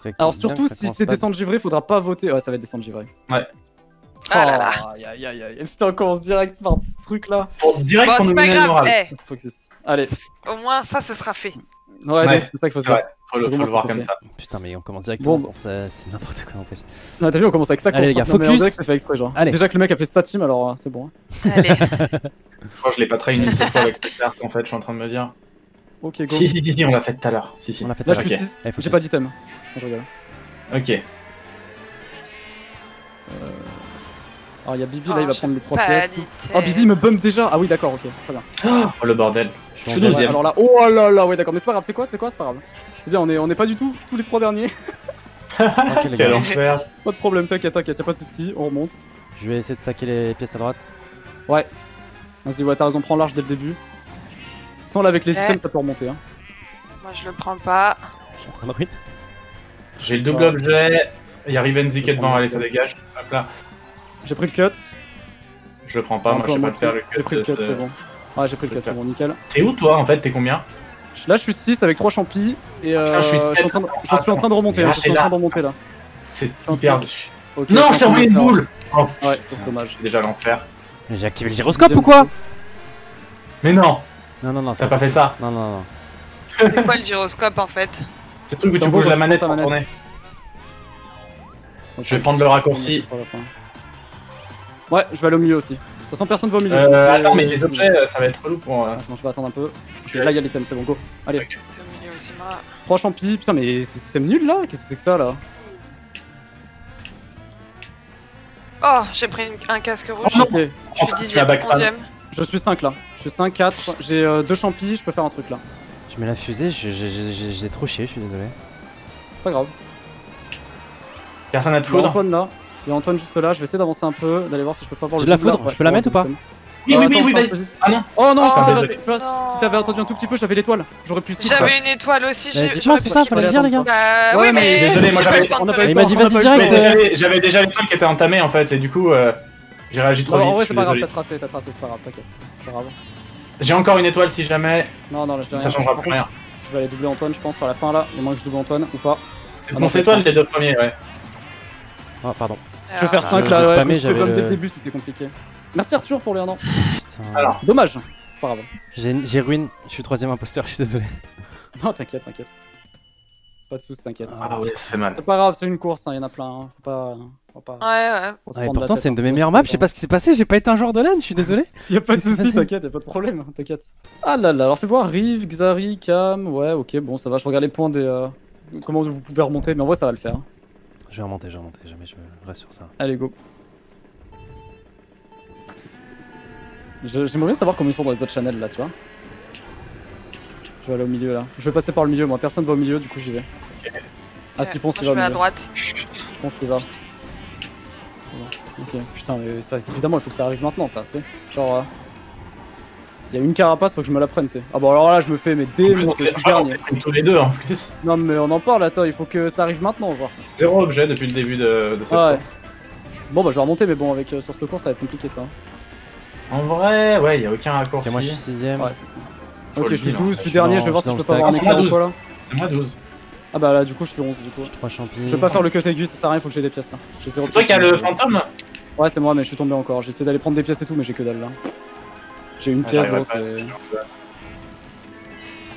Très Alors surtout si c'est descendre givré, faudra pas voter. Ouais, ça va être descendre givré. Ouais. Ah là là. Oh, Aïe aïe aïe aïe. Putain, on commence direct par ce truc là. Pour direct Bon, c'est pas grave. Eh, Faut que c'est- Allez. au moins ça, ce sera fait. Ouais, Ouais, c'est ça qu'il faut faire. vrai. Faut le, faut Comment le voir comme ça. Putain, mais on commence directement Bon. ça, c'est n'importe quoi n'empêche. Non, t'as vu, on commence avec ça. Allez, les gars, focus. fait exprès, genre. Allez. Déjà que le mec a fait sa team, alors euh, c'est bon. hein. Allez. Je crois que je l'ai pas trahi une seule fois avec cette carte en fait, je suis en train de me dire. Ok, go. Si, si, si, si, on l'a fait tout à l'heure. Si, si. On l'a fait Là, tout je à suis Ok. 6. Allez, focus. J'ai pas d'item. Je rigole. Ok. Alors, il y a Bibi, Oh, là, il va prendre les 3 Pas pièces. Ah, Bibi me bump déjà. Ah, oui, d'accord, ok. Très bien. Oh le bordel. Je suis deuxième. Alors là, oh là là, ouais, d'accord. Mais c'est pas grave, c'est quoi C'est quoi C'est pas grave. C'est bien, on est, on est pas du tout tous les trois derniers. Ok, les Quel gars. enfer. Pas de problème, t'inquiète, t'inquiète, y'a pas de soucis, on remonte. Je vais essayer de stacker les pièces à droite. Vas-y, ouais, t'as raison, prends large dès le début. Sans là, avec les Ouais. items, ça peut remonter. Hein. Moi, je le prends pas. Je suis en train de ruiner. J'ai le double objet. Il y a Rivenzi qui est devant, allez, ça dégage. Hop là. J'ai pris le cut. Je le prends pas, moi je sais pas te faire le J'ai pris le cut, cut. c'est bon. Ouais, j'ai pris le c'est cut, c'est bon, nickel. T'es où toi en fait? T'es combien? Là, je suis 6 avec 3 champis. Et euh, Putain, je suis en train de, je suis en train de remonter, Ah, hein, je suis en train de remonter là. C'est hyper. Non, je t'ai envoyé une boule Oh Ouais, c'est dommage. Déjà l'enfer. Mais J'ai activé le gyroscope ou quoi Mais non Non, non, non, c'est T'as pas fait ça Non, non, non. C'est quoi le gyroscope en fait C'est le truc où tu bouges la manette pour tourner. Je vais prendre le raccourci. Ouais, je vais aller au milieu aussi. De toute façon, personne va au milieu. Euh, attends, mais les objets, euh, ça va être relou pour. euh, Attends, je vais attendre un peu. Là, il y a l'item, c'est bon, go. Allez, C'est au milieu aussi, moi. 3 champis. Putain, mais c'est système nul là Qu'est-ce que c'est que ça là Oh, j'ai pris une- un casque rouge. Oh non. Ok, je suis tu as dixième, backstab. onzième. Je suis 5 là. Je suis 5, 4. J'ai 2 champis, je peux faire un truc là. Je mets la fusée, je- je- je- je- j'ai trop chié, je suis désolé. Pas grave. Personne n'a de Il y a foudre Antoine là. Il y a Antoine juste là. Je vais essayer d'avancer un peu, d'aller voir si je peux pas voir J'ai le de la foudre, Ouais, je peux la mettre ou pas. Oui, Euh, oui, oui, oui, vas-y. Ah non Oh non, Oh, Non. si t'avais attendu un tout petit peu, j'avais l'étoile. J'aurais pu. J'avais une étoile aussi. Euh, j'ai- c'est pour ça, fallait le dire, les gars. Bah Ouais, oui, mais désolé, moi, j'ai j'avais- Il m'a dit, vas-y, direct, euh, j'avais- J'avais déjà l'étoile qui était entamée en fait, et du coup, euh, j'ai réagi trop Non, vite. en vrai, c'est pas grave, t'as tracé, t'as tracé, c'est pas grave, t'inquiète. C'est pas grave. J'ai encore une étoile si jamais, Non, non, là, je ça rien. changera plus rien. Je vais aller doubler Antoine, je pense, sur la fin là. Il moins que je double Antoine ou pas. C'est Ah bon, non, c'est toi les deux premiers, ouais. Oh, pardon. Je vais faire Alors, 5 je- là, j'ai ouais, je spammé, me suis fait j'avais bump dès le- le début, c'était compliqué. Merci Arthur pour les 1 an. Putain. Alors. Dommage, c'est pas grave. J'ai j'ai ruine, je suis troisième imposteur, je suis désolé. Non, t'inquiète, t'inquiète. Pas de soucis, t'inquiète. Ah ouais, ça fait mal. C'est pas grave, c'est une course, il y en a plein. hein. Faut pas. Faut pas... Ouais, ouais. la pourtant, c'est une de hein. mes meilleures maps, je sais pas ce qui s'est passé, j'ai pas été un joueur de LAN, je suis désolé. Y a pas de soucis, t'inquiète, y'a pas de problème, t'inquiète. Ah là là, alors fais voir Rive, Xari, Cam, ouais, ok, bon, ça va, je regarde les points des. euh, Comment vous pouvez remonter, mais en vrai, ça va le faire. Je vais remonter, je vais remonter, jamais je reste sur ça. Allez, go. J'aimerais bien savoir comment ils sont dans les autres channels là, tu vois. Je vais aller au milieu là. Je vais passer par le milieu, moi, personne va au milieu, du coup j'y vais. Ah, si, Ponce, il va je vais à milieu. droite. Ponce, il va. Ok, putain, mais ça, évidemment, il faut que ça arrive maintenant, ça, tu sais. Genre. euh, Il y a une carapace, faut que je me la prenne, c'est. Ah bon, alors là, je me fais mais démonter, je suis dernier. tous les deux en plus. Non, mais on en parle, attends, il faut que ça arrive maintenant, genre. Zéro objet depuis le début de, de cette Ah ouais. course. Bon, bah, je vais remonter, mais bon, avec euh, sur cette course, ça va être compliqué, ça. En vrai, ouais, il y a aucun raccourci. Ok, moi je suis sixième. Ouais, c'est ça. Ok, je suis dire, 12, hein. je suis dernier, je vais voir si je peux pas avoir un éclair ou 12. quoi là. C'est moi 12. Ah bah là, du coup, je suis 11 du coup. 3 champignons. Je vais pas faire le cut aigu, ça sert à rien, faut que j'ai des pièces là. C'est toi qui as le euh, fantôme Ouais, c'est moi, mais je suis tombé encore. J'ai essayé d'aller prendre des pièces et tout, mais j'ai que dalle là. J'ai une Ah, pièce, gros, c'est.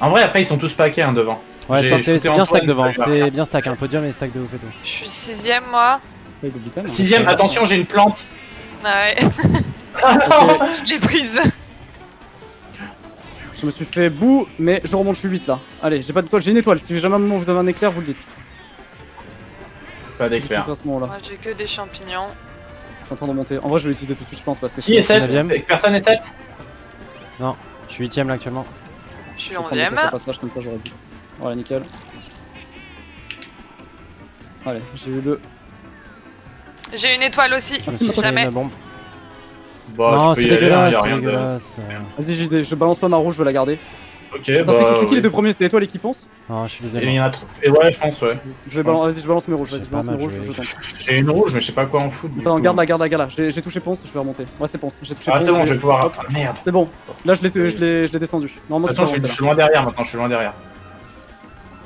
En vrai, après, ils sont tous paqués hein, devant. Ouais, c'est bien stack devant, a c'est bien stack, un podium et stack de ouf et tout. Je suis sixième, moi. Ouais, go Beaten, hein. Sixième, attention, j'ai une plante. Ouais, je l'ai prise. Je me suis fait bout, mais je remonte, je suis 8 là. Allez, j'ai pas d'étoile, j'ai une étoile. Si jamais un moment vous avez un éclair, vous le dites. Pas d'éclair. Moi, j'ai que des champignons. Je suis en train de remonter. En vrai, je vais l'utiliser tout de suite, je pense, parce que Qui est sinon, 7 neuvième. Personne est 7 Je suis huitième là actuellement. Je suis je vais prendre des onzième. pièces, ça passe là, comme ça j'aurai 10. Voilà, nickel. Allez, j'ai eu le. J'ai une étoile aussi, si jamais. une bombe. Bah, non, tu c'est peux y aller, hein, dégueulasse, y a c'est rien de. dégueulasse. Vas-y, des- je balance pas ma rouge, je veux la garder. Ok, Attends, bah. c'est qui, les deux premiers? C'était étoile et qui pense? Non, je suis Et il deuxième. y en a trop. Et ouais, je pense, ouais. Je vais Vas-y, je balance mes rouges, vas-y, je balance mes rouges, je tente. J'ai une rouge, mais je sais pas quoi en foutre. Attends, garde la, garde la, garde la. J'ai touché Ponce, je vais remonter. Ouais, c'est Ponce, j'ai touché Ah, c'est bon, je vais pouvoir. Ah, merde. C'est bon, là je l'ai je l'ai- je l'ai descendu. Attends, je suis, loin derrière maintenant, je suis loin derrière. là.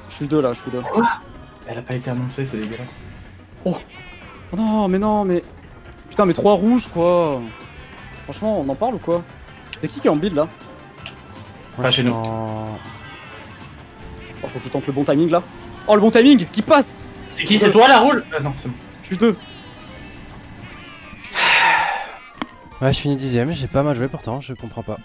Je suis deux là, je suis deux. Elle a pas été annoncée, c'est dégueulasse. Oh non, mais non, mais. Putain, mais trois rouges quoi. Franchement, on en parle ou quoi C'est qui qui est en build là Moi, Pas je chez suis nous. en- Oh, faut que je tente le bon timing là. Oh, le bon timing qui passe C'est qui C'est toi la rouge Ah non, c'est bon. Je suis deux. Ouais, je finis dixième, j'ai pas mal joué pourtant, je comprends pas.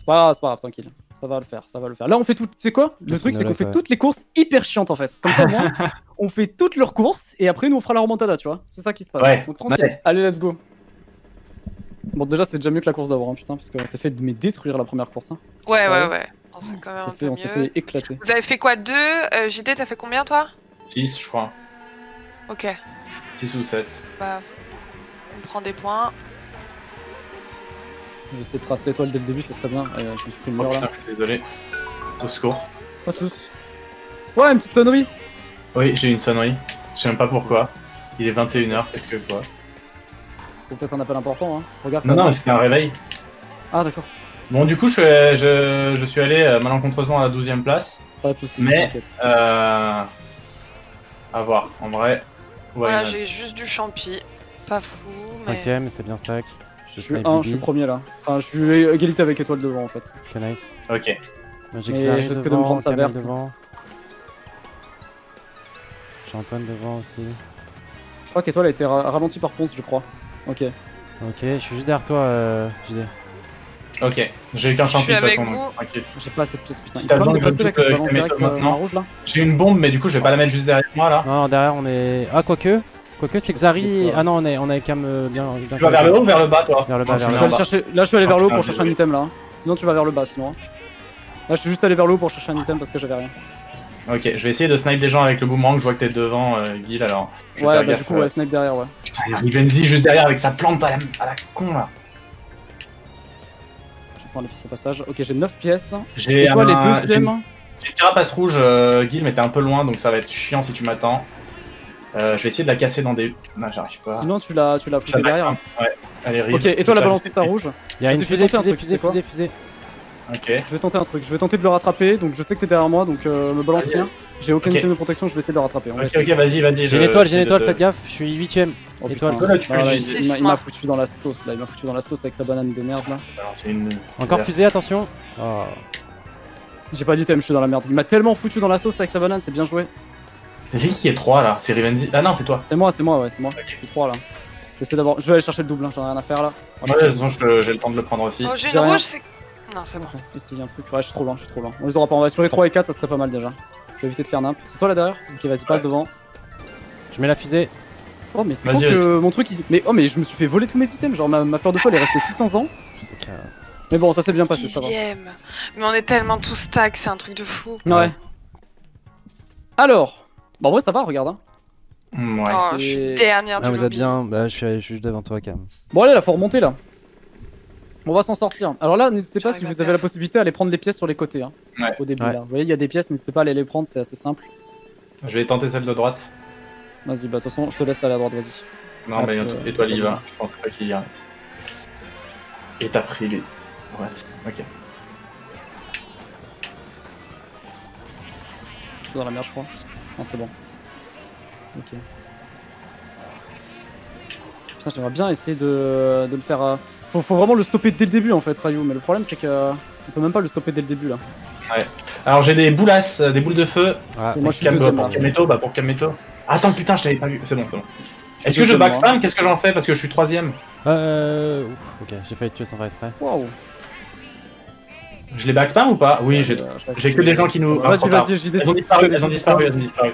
C'est pas grave, c'est pas grave, tranquille. Ça va le faire, ça va le faire. Là, on fait tout. Tu sais quoi Le Ouais, truc, c'est c'est qu'on fait toutes les courses hyper chiantes en fait. Comme ça, au moins, on fait toutes leurs courses et après, nous, on fera la remontada, tu vois. C'est ça qui se passe. Ouais, Donc, tranquille. ouais. Allez, let's go. Bon, déjà, c'est déjà mieux que la course d'avant, hein, putain, parce qu'on s'est fait mais détruire la première course. Hein. Ouais, Ouais. ouais, ouais. On s'est quand On même s'est un fait, peu on s'est fait éclater. Vous avez fait quoi Deux euh, JD, t'as fait combien toi? 6, je crois. Ok. 6 ou 7. Bah, on prend des points. Je vais essayer de tracer étoile dès le début, ça serait bien. Euh, je me suis pris une Oh putain, là. je suis désolé. Au secours. Pas tous. Ouais, une petite sonnerie. Oui, j'ai une sonnerie. Je sais même pas pourquoi. Il est 21h, qu'est-ce que quoi C'est peut-être un appel important, hein. Regarde. Non, non, c'était un réveil. Ah, d'accord. Bon, du coup, je, suis- je, je suis allé euh, malencontreusement à la 12ème place. Pas de soucis, Mais- t'inquiète. Euh... À voir, en vrai. Voilà, j'ai juste du champi. Pas fou, mais. Cinquième, c'est bien stack. Je suis 1, je suis premier là. Enfin, je suis égalité avec étoile devant en fait. Ok, nice. Ok. J'ai Mais je risque de me devant, prendre sa verte. devant. J'ai Antoine devant aussi. Je crois qu'étoile a été ra- ralentie par Ponce, je crois. Ok. Ok, je suis juste derrière toi, euh, JD. Ok. J'ai qu'un Je suis champion de toute avec façon, vous. donc tranquille. J'ai pas cette pièce, putain. Si t'as besoin là je que je direct euh, maintenant. rouge là J'ai une bombe, mais du coup, je vais pas la mettre juste derrière moi là. Non, derrière on est. Ah, quoique. Quoique, c'est Xari. Ah non, on est, on est quand même euh, bien. bien Tu vas vers le haut ou vers le bas, toi Vers le bas, Non, vers le bas. Là, je suis allé vers le haut Ah, pour chercher un item là. Sinon, tu vas vers le bas sinon. Là, je suis juste allé vers le haut pour chercher un item parce que j'avais rien. Ok, je vais essayer de snipe des gens avec le boomerang. Je vois que t'es devant, euh, Guil, alors. Je Ouais, bah gaffe, du coup, euh. ouais, snipe derrière, ouais. Putain, il y a Rivenzi juste derrière avec sa plante à la, à la con là. Je prends les pièces au passage. Ok, j'ai 9 pièces. J'ai toi, un- les deuxièmes une- j'ai une carapace rouge, euh, Guil, mais t'es un peu loin donc ça va être chiant si tu m'attends. Euh, je vais essayer de la casser dans des. Non, j'arrive pas. Sinon, tu l'as tu l'as foutu derrière. Ouais, allez, Riv. Ok, et toi, la balance sais. rouge. Il y a une fusée, fusée, fusée, quoi fusée, fusée. Ok. Je vais tenter un truc. Je vais tenter de le rattraper. Donc, je sais que t'es derrière moi. Donc, euh, me balance rien. J'ai aucune Ok. item de protection. Je vais essayer de le rattraper. On Ok, ok, vas-y, vas-y. J'ai je- une étoile, j'ai une j'essaie étoile, de- faites gaffe, je suis huitième. Oh, Étoile. putain. Là, tu Ah, là, il- G6, il m'a- il moi. m'a foutu dans la sauce là. Il m'a foutu dans la sauce avec sa banane de merde là. Alors, c'est une- Encore fusée, attention. Oh. J'ai pas d'item, je suis dans la merde. Il m'a tellement foutu dans la sauce avec sa banane. C'est bien joué. C'est qui qui est 3 là? C'est Rivenzi Ah non, c'est toi. C'est moi, c'est moi, ouais, c'est moi. Ok. Je suis 3 là. Je vais essayer d'abord. Je vais aller chercher le double. hein, J'en ai rien à faire là. Ouais, de toute façon, j'ai le temps de le prendre aussi. Oh, j'ai J'ai une rien. rouge, c'est. Non, c'est bon. Essayer un truc. Ouais, je suis trop loin, je suis trop loin. On les aura pas. On va assurer 3 et 4, ça serait pas mal déjà. Je vais éviter de faire nimp. C'est toi là derrière Ok, vas-y, passe Ouais. devant. Je mets la fusée. Oh, mais con que mon truc il. Mais oh, mais je me suis fait voler tous mes items. Genre ma, ma fleur de folle est restée 600 ans. Je sais que. Mais bon, ça s'est bien passé, ça va. Dixième. Mais on est tellement tous stack, c'est un truc de fou. Ouais. Alors. Bah, en vrai, ça va, regarde. Hein. Ouais. Oh, je suis c'est- dernière Ah, du vous êtes lobby. bien. Bah, je suis, je suis juste devant toi, quand même. Bon, allez, là, faut remonter là. On va s'en sortir. Alors là, n'hésitez pas si vous avez la possibilité à aller prendre les pièces sur les côtés. Hein, Ouais. Au début Ouais. là. Vous voyez, il y a des pièces, n'hésitez pas à aller les prendre, c'est assez simple. Je vais tenter celle de droite. Vas-y, bah, de toute façon, je te laisse aller à droite, vas-y. Non, mais euh, étoile, il va. Je pense pas qu'il y a. Et t'as pris les. Ouais, ok. Je suis dans la merde, je crois. Non, c'est bon. Ok. Putain, j'aimerais bien essayer de, de le faire. Faut, faut vraiment le stopper dès le début en fait, Ryu. Mais le problème, c'est que. On peut même pas le stopper dès le début là. Alors, j'ai des boulasses, euh, des boules de feu. Ah, moi, je suis Cam- deuxième pour là. Kameto, bah pour Kameto. Attends, putain, je t'avais pas vu. C'est bon, c'est bon. Est-ce que je backspam? Qu'est-ce que j'en fais? Parce que je suis troisième. Euh. Ouf, ok, j'ai failli te tuer sans faire exprès. Waouh. Je les backspam ou pas? Oui, j'ai j'ai que des gens qui nous. Ah, Vas-y, tard. vas-y, j'y Elles décide. ont disparu, elles ont disparu, elles ont disparu.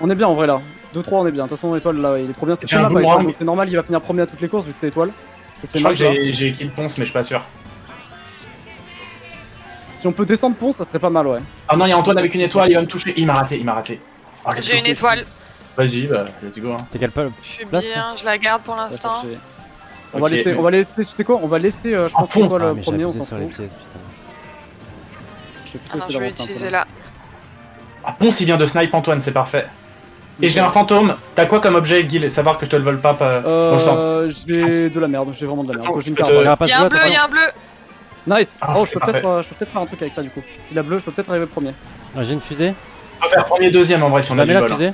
On est bien en vrai là. 2-3, on est bien. De toute façon, étoile là, il est trop bien. J'ai c'est normal, il va finir premier à toutes les courses vu que c'est étoile. Je crois que j'ai kill Ponce, mais je suis pas sûr. Si on peut descendre pont, ça serait pas mal, ouais. Ah non, il y a Antoine avec une étoile, il va me toucher. Il m'a raté, il m'a raté. Ah, J'ai une étoile. Vas-y, bah, let's go. hein. T'es quel Je suis bien, je la garde pour va l'instant. On va laisser, mais- on va laisser, tu sais quoi On va laisser, euh, je En pense, fond. étoile Ah, j'ai premier, on s'en fout. pièces. Je vais Ah non, je vais utiliser là. Ah, Ponce, il vient de snipe Antoine, c'est parfait. Et j'ai un fantôme. T'as quoi comme objet, Guil Savoir que je te le vole pas. pas... Euh, j'ai de la merde, j'ai vraiment de la merde. Attends, J'ai une je peux carte. te- ouais. Carapace Il y a un bleue, bleu, il y attention. a un bleu. Nice Ah, Oh, c'est je peux parfait. peut-être euh, je peux peut-être faire un truc avec ça du coup. S'il a bleu, je peux peut-être arriver premier. Ah, J'ai une fusée. On peut faire premier, deuxième en vrai si on a du mis la bol. hein. fusée.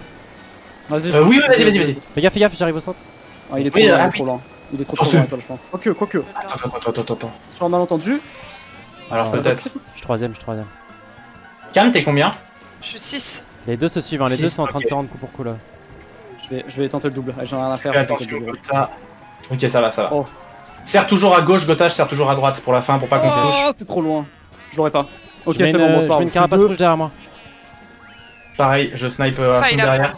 Vas-y. Euh, oui, vas-y, vas-y, vas-y. Fais gaffe, fais gaffe, j'arrive au centre. Ah, il est trop Oui, loin, ah, il est trop loin. Il est trop loin, je pense. Quoique, quoique. Attends, attends, attends, attends, attends. Sur un malentendu. Alors Ah, peut-être. Je suis troisième, je suis troisième. Cam, t'es combien? Je suis 6. Les deux se suivent, hein, les Six, deux sont en train de se rendre coup pour coup là. Je vais, je vais tenter le double. J'en ai rien à faire. Fais je vais tenter attention, le double. Gotha. Ok, ça va, ça va. Oh. Serre toujours à gauche, Gotha, je serre toujours à droite pour la fin, pour pas qu'on se touche. Ah, c'était trop loin. Je l'aurais pas. Ok, c'est bon, bon, je mets une carapace rouge derrière moi. Pareil, je snipe euh, à Ah, derrière.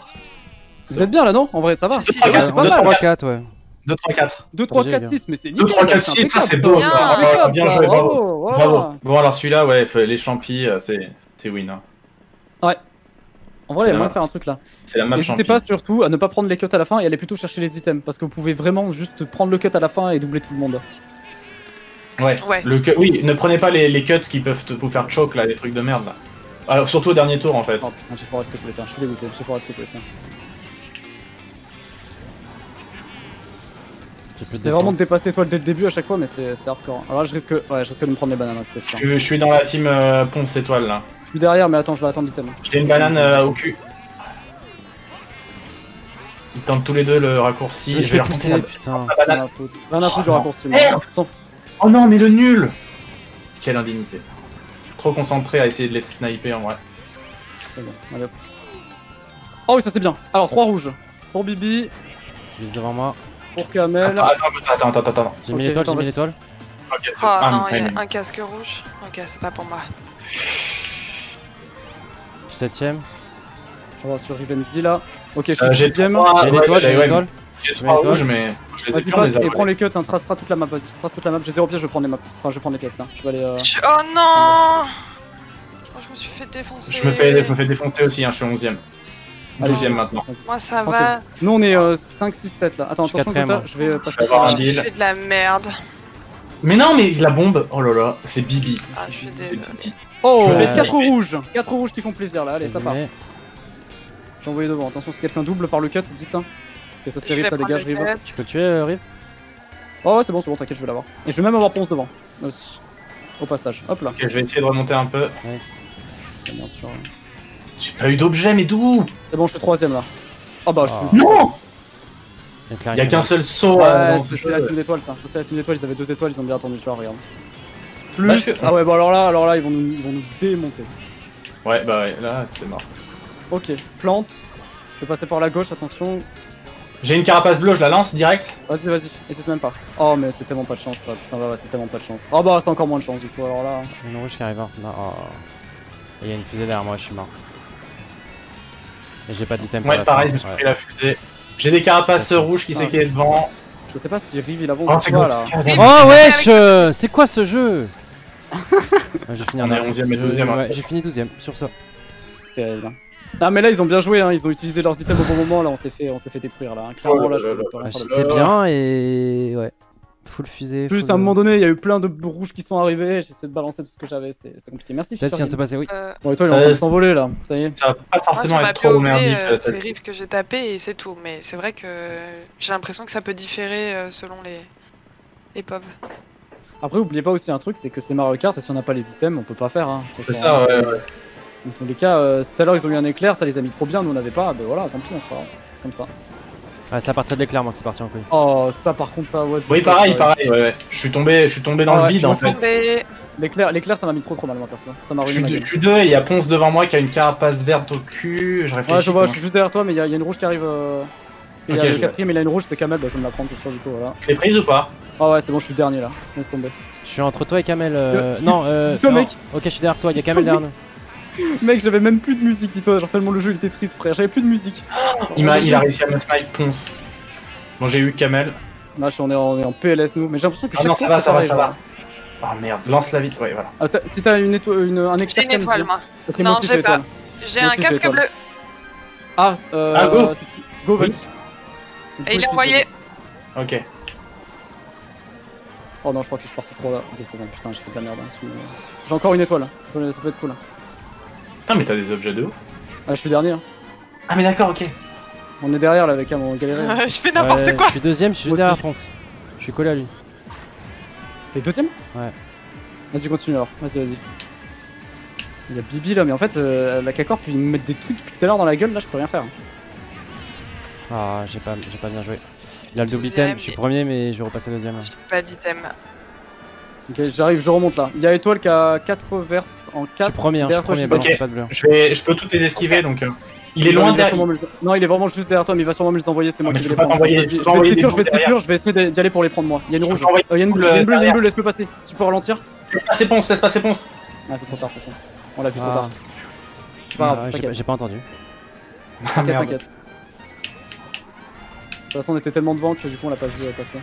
Vous êtes bien là, non? En vrai, ça va. Je suis Ah, six. ouais, c'est pas Deux, mal. trois, quatre, ouais. 2, 3, 4. 2, 3, J'ai 4, bien. 6, mais c'est 2, 3, 4, 6, ça c'est beau Bien. ça. Bien joué, bravo. bravo. Bon, alors celui-là, ouais, les champis, euh, c'est c'est win. Hein. En vrai, il y C'est a moyen de faire un truc là. C'est la map N'hésitez pas surtout à ne pas prendre les cuts à la fin et aller plutôt chercher les items parce que vous pouvez vraiment juste prendre le cut à la fin et doubler tout le monde. Ouais. Ouais. Le cut- oui, ne prenez pas les, les cuts qui peuvent te- vous faire choke là, les trucs de merde là. Alors, surtout au dernier tour en fait. Oh putain, j'ai foiré ce que je voulais faire. Je suis dégoûté. J'ai foiré ce que je voulais faire. C'est vraiment de dépasser l'étoile dès le début à chaque fois, mais c'est c'est hardcore. Alors là, je risque, ouais, je risque de me prendre les bananes, c'est Je sûr. suis, je suis dans la team euh, Ponce étoile là. Je suis derrière, mais attends, je vais attendre l'item. J'ai une banane euh, au cul. Ils tentent tous les deux le raccourci. Je Je vais leur pousser, putain. La banane. à à foutre du Oh, raccourci. Merde. Oh non, mais le nul Quelle indignité. Trop concentré à essayer de les sniper en vrai. C'est bon, allez hop. Oh oui, ça c'est bien. Alors, 3 rouges. Pour Bibi, Juste devant moi. pour Kamel. Attends, attends, attends, attends, attends. J'ai mis l'étoile, j'ai mis l'étoile. Oh ah, non, il y a un casque rouge. Ok, c'est pas pour moi. Je suis septième. On va sur Rivenzi là. Ok, je Euh, suis j'ai 6ème. trois- J'ai l'étoile, j'ai- l'étoile. J'ai Je trois mets les rouges, mais je les ai plus, et prends les cuts, hein, trace, trace toute la map, vas-y. Trace toute la map, j'ai zéro piège, je vais prendre les maps. Enfin, je vais prendre les pièces là. Je vais aller. Euh... Je- Oh non Oh, Je me suis fait défoncer. Je me fais, je me fais défoncer aussi, hein, je suis 11ème. Allez, 12ème maintenant. Moi ça va. Nous on est euh, 5, 6, 7 là. Attends, attention, moi. je vais passer. Je fais de la merde. Mais non, mais la bombe, oh là là, c'est Bibi. Ah, je suis C'est. Bibi. Oh, Je me fais 4 sniper. rouges 4 rouges qui font plaisir là, allez, ça part. J'ai envoyé devant, attention, si quelqu'un double par le cut, dites hein. Ok, ça c'est Je Riv, vais ça dégage le Riv. cut. Tu peux le tuer, euh, Riv Oh, ouais, c'est bon, c'est bon, t'inquiète, je vais l'avoir. Et je vais même avoir Ponce devant. Là aussi. Au passage, hop là. Ok, je vais essayer de remonter un peu. Nice. Bien sûr. J'ai pas eu d'objet, mais d'où C'est bon, je suis troisième là. Oh bah, je Ah. suis. Non Il y a qu'un seul saut Ouais, euh, c'est la team d'étoiles ça. C'est la team d'étoiles, ils avaient deux étoiles, ils ont bien attendu, tu vois, regarde. Plus. Bah, je- Ah ouais, bon alors là, alors là, ils vont nous, ils vont nous démonter. Ouais, bah ouais, là, c'est mort. Ok, plante. Je vais passer par la gauche, attention. J'ai une carapace bleue, je la lance direct. Vas-y, vas-y, hésite même pas. Oh, mais c'est tellement pas de chance ça, putain, bah ouais, c'est tellement pas de chance. Oh bah, c'est encore moins de chance du coup, alors là. Il y a une rouge qui arrive. hein. Non, oh. Il y a une fusée derrière moi, je suis mort. J'ai pas d'item pour Ouais, pareil, je me suis Ouais. pris la fusée. J'ai des carapaces Ah, rouges qui qui est devant. Je sais pas si Riv il avance Oh, ou c'est quoi là. Oh wesh euh, C'est quoi ce jeu J'ai fini On en est arbre. 11e et Je- 12e, hein. Ouais, j'ai fini 12ème sur ça. Terrible. Ah mais là ils ont bien joué hein, ils ont utilisé leurs items au bon moment là on s'est fait on s'est fait détruire là. hein. Clairement Oh là je peux pas. J'étais bien et. Ouais. Full fusée. plus full- à un moment donné il y a eu plein de rouges qui sont arrivés, j'ai essayé de balancer tout ce que j'avais, c'était compliqué. Merci qui vient de se passer, oui. Euh, Bon et toi il est Ça- en train de s'envoler là, ça y est. Ça va pas forcément être trop merdique. euh, euh, c'est Riff que j'ai tapé et c'est tout. Mais c'est vrai que j'ai l'impression que ça peut différer euh, selon les, les. Après oubliez pas aussi un truc c'est que c'est Mario Kart et si on n'a pas les items on peut pas faire hein. C'est ça, ouais, ouais. Dans tous les cas, euh, tout à l'heure ils ont eu un éclair, ça les a mis trop bien, nous on avait pas, ben voilà, tant pis, c'est pas grave, c'est comme ça. Ouais, c'est à partir de l'éclair, moi, que c'est parti en couille. Oh, ça par contre, ça, ouais. Oui, c'est- pareil, ouais. pareil, ouais, ouais. Je suis tombé, je suis tombé dans Ah le ouais, vide en fait. L'éclair, l'éclair, ça m'a mis trop trop mal, moi perso. Ça m'a ruiné je suis deux et il y a Ponce devant moi qui a une carapace verte au cul. Je réfléchis. Ouais, je vois, je suis juste derrière toi, mais il y, a il y a une rouge qui arrive. Euh... parce qu'il y a le quatrième, il a une rouge, c'est Kamel, bah je vais me la prendre, c'est sûr, du coup, voilà. L'ai prise ou pas? Ah ouais, c'est bon, je suis le dernier là, laisse tomber. Je suis entre toi et Kamel. euh, Non, euh. Non. mec. Ok, je suis derrière toi, il y a Kamel derrière nous. Mec, j'avais même plus de musique, dis-toi, genre tellement le jeu il était triste, frère, j'avais plus de musique. il, m'a, il a réussi à me snipe Ponce. Bon, j'ai eu Kamel. Là, on est, en, on est en PLS nous, mais j'ai l'impression que Ah non, ça va, ça va, pareil, ça genre. va. Ah merde, lance-la vite, ouais, voilà. Ah, t'as- si t'as une étoile, une, un j'ai une étoile, moi. Non, j'ai pas. étoile. J'ai Moi un casque bleu. Ah, euh. Ah, go. Go, vas-y. Et il est envoyé. Ok. Oh non, je crois que je suis parti trop là. Ok, c'est bon, putain, j'ai fait de la merde. hein. J'ai encore une étoile, ça peut, ça peut être cool. Ah, mais t'as des objets de ouf. Ah, je suis dernier. hein. Ah, mais d'accord, ok. On est derrière là avec un, on galérait. hein. je fais n'importe Ouais, quoi. Je suis deuxième, je suis juste derrière Ponce. Je suis collé à lui. T'es deuxième? Ouais. Vas-y, continue alors. Vas-y, vas-y. Il y a Bibi là, mais en fait, euh, la K-Corp, ils me mettent des trucs depuis tout à l'heure dans la gueule, là, je peux rien faire. Ah, j'ai pas, j'ai pas bien joué. Il a le double item, je suis premier, mais je vais repasser deuxième. J'ai pas d'item. Ok, j'arrive, je remonte là. Il y a Étoile qui a 4 vertes en Je suis 4. premier, hein, je suis toi, premier, je pas de bleu. Je, vais, je peux toutes les esquiver donc. euh, Il est loin derrière. me Non, il est vraiment juste derrière toi, mais il va sûrement me les envoyer, c'est moi mais qui vais les prendre. je vais envoyer te des je vais te je vais essayer d'y aller pour les prendre moi. Il y a une rouge. Euh, Il y a une bleue, il y a une bleue, il y a une bleue, derrière. laisse-le passer. Tu peux ralentir Laisse passer Ponce, laisse passer Ponce. Ah, c'est trop tard de toute façon. On l'a vu trop Ah, tard. C'est pas grave, ouais, j'ai pas- entendu. Ah, T'inquiète, t'inquiète. De toute façon, on était tellement devant que du coup, on l'a pas vu euh, passer.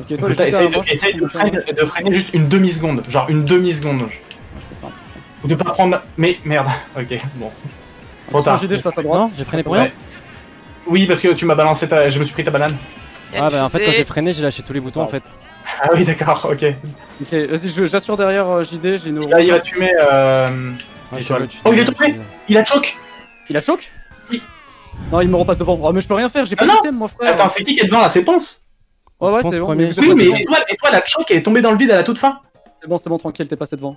Ok, toi, Putain, les essaye, de, essaye de, freiner, de freiner juste une demi-seconde. Genre une demi-seconde. Ou de pas prendre. Mais merde, ok, bon. Trop tard. JD, je passe à droite. Non, j'ai freiné pour Ouais. rien. Oui, parce que tu m'as balancé ta. Je me suis pris ta banane. Ah bah en fait quand j'ai freiné j'ai lâché tous les boutons en fait. Ah oui, d'accord, ok. Ok, vas-y, j'assure derrière euh, JD, j'ai une Là, il va tuer. Euh... Oh, il est tombé Il a choc Il a choc Oui. Non, il me repasse devant. Oh, mais je peux rien faire, j'ai pas Ah non d'item, mon frère. Attends, c'est qui qui est devant là? C'est Ponce Ouais, ouais, c'est bon. premier. mais vous Oui, mais. Étoile, Étoile a choc et est tombée dans le vide à la toute fin. C'est bon, c'est bon, tranquille, t'es passé devant.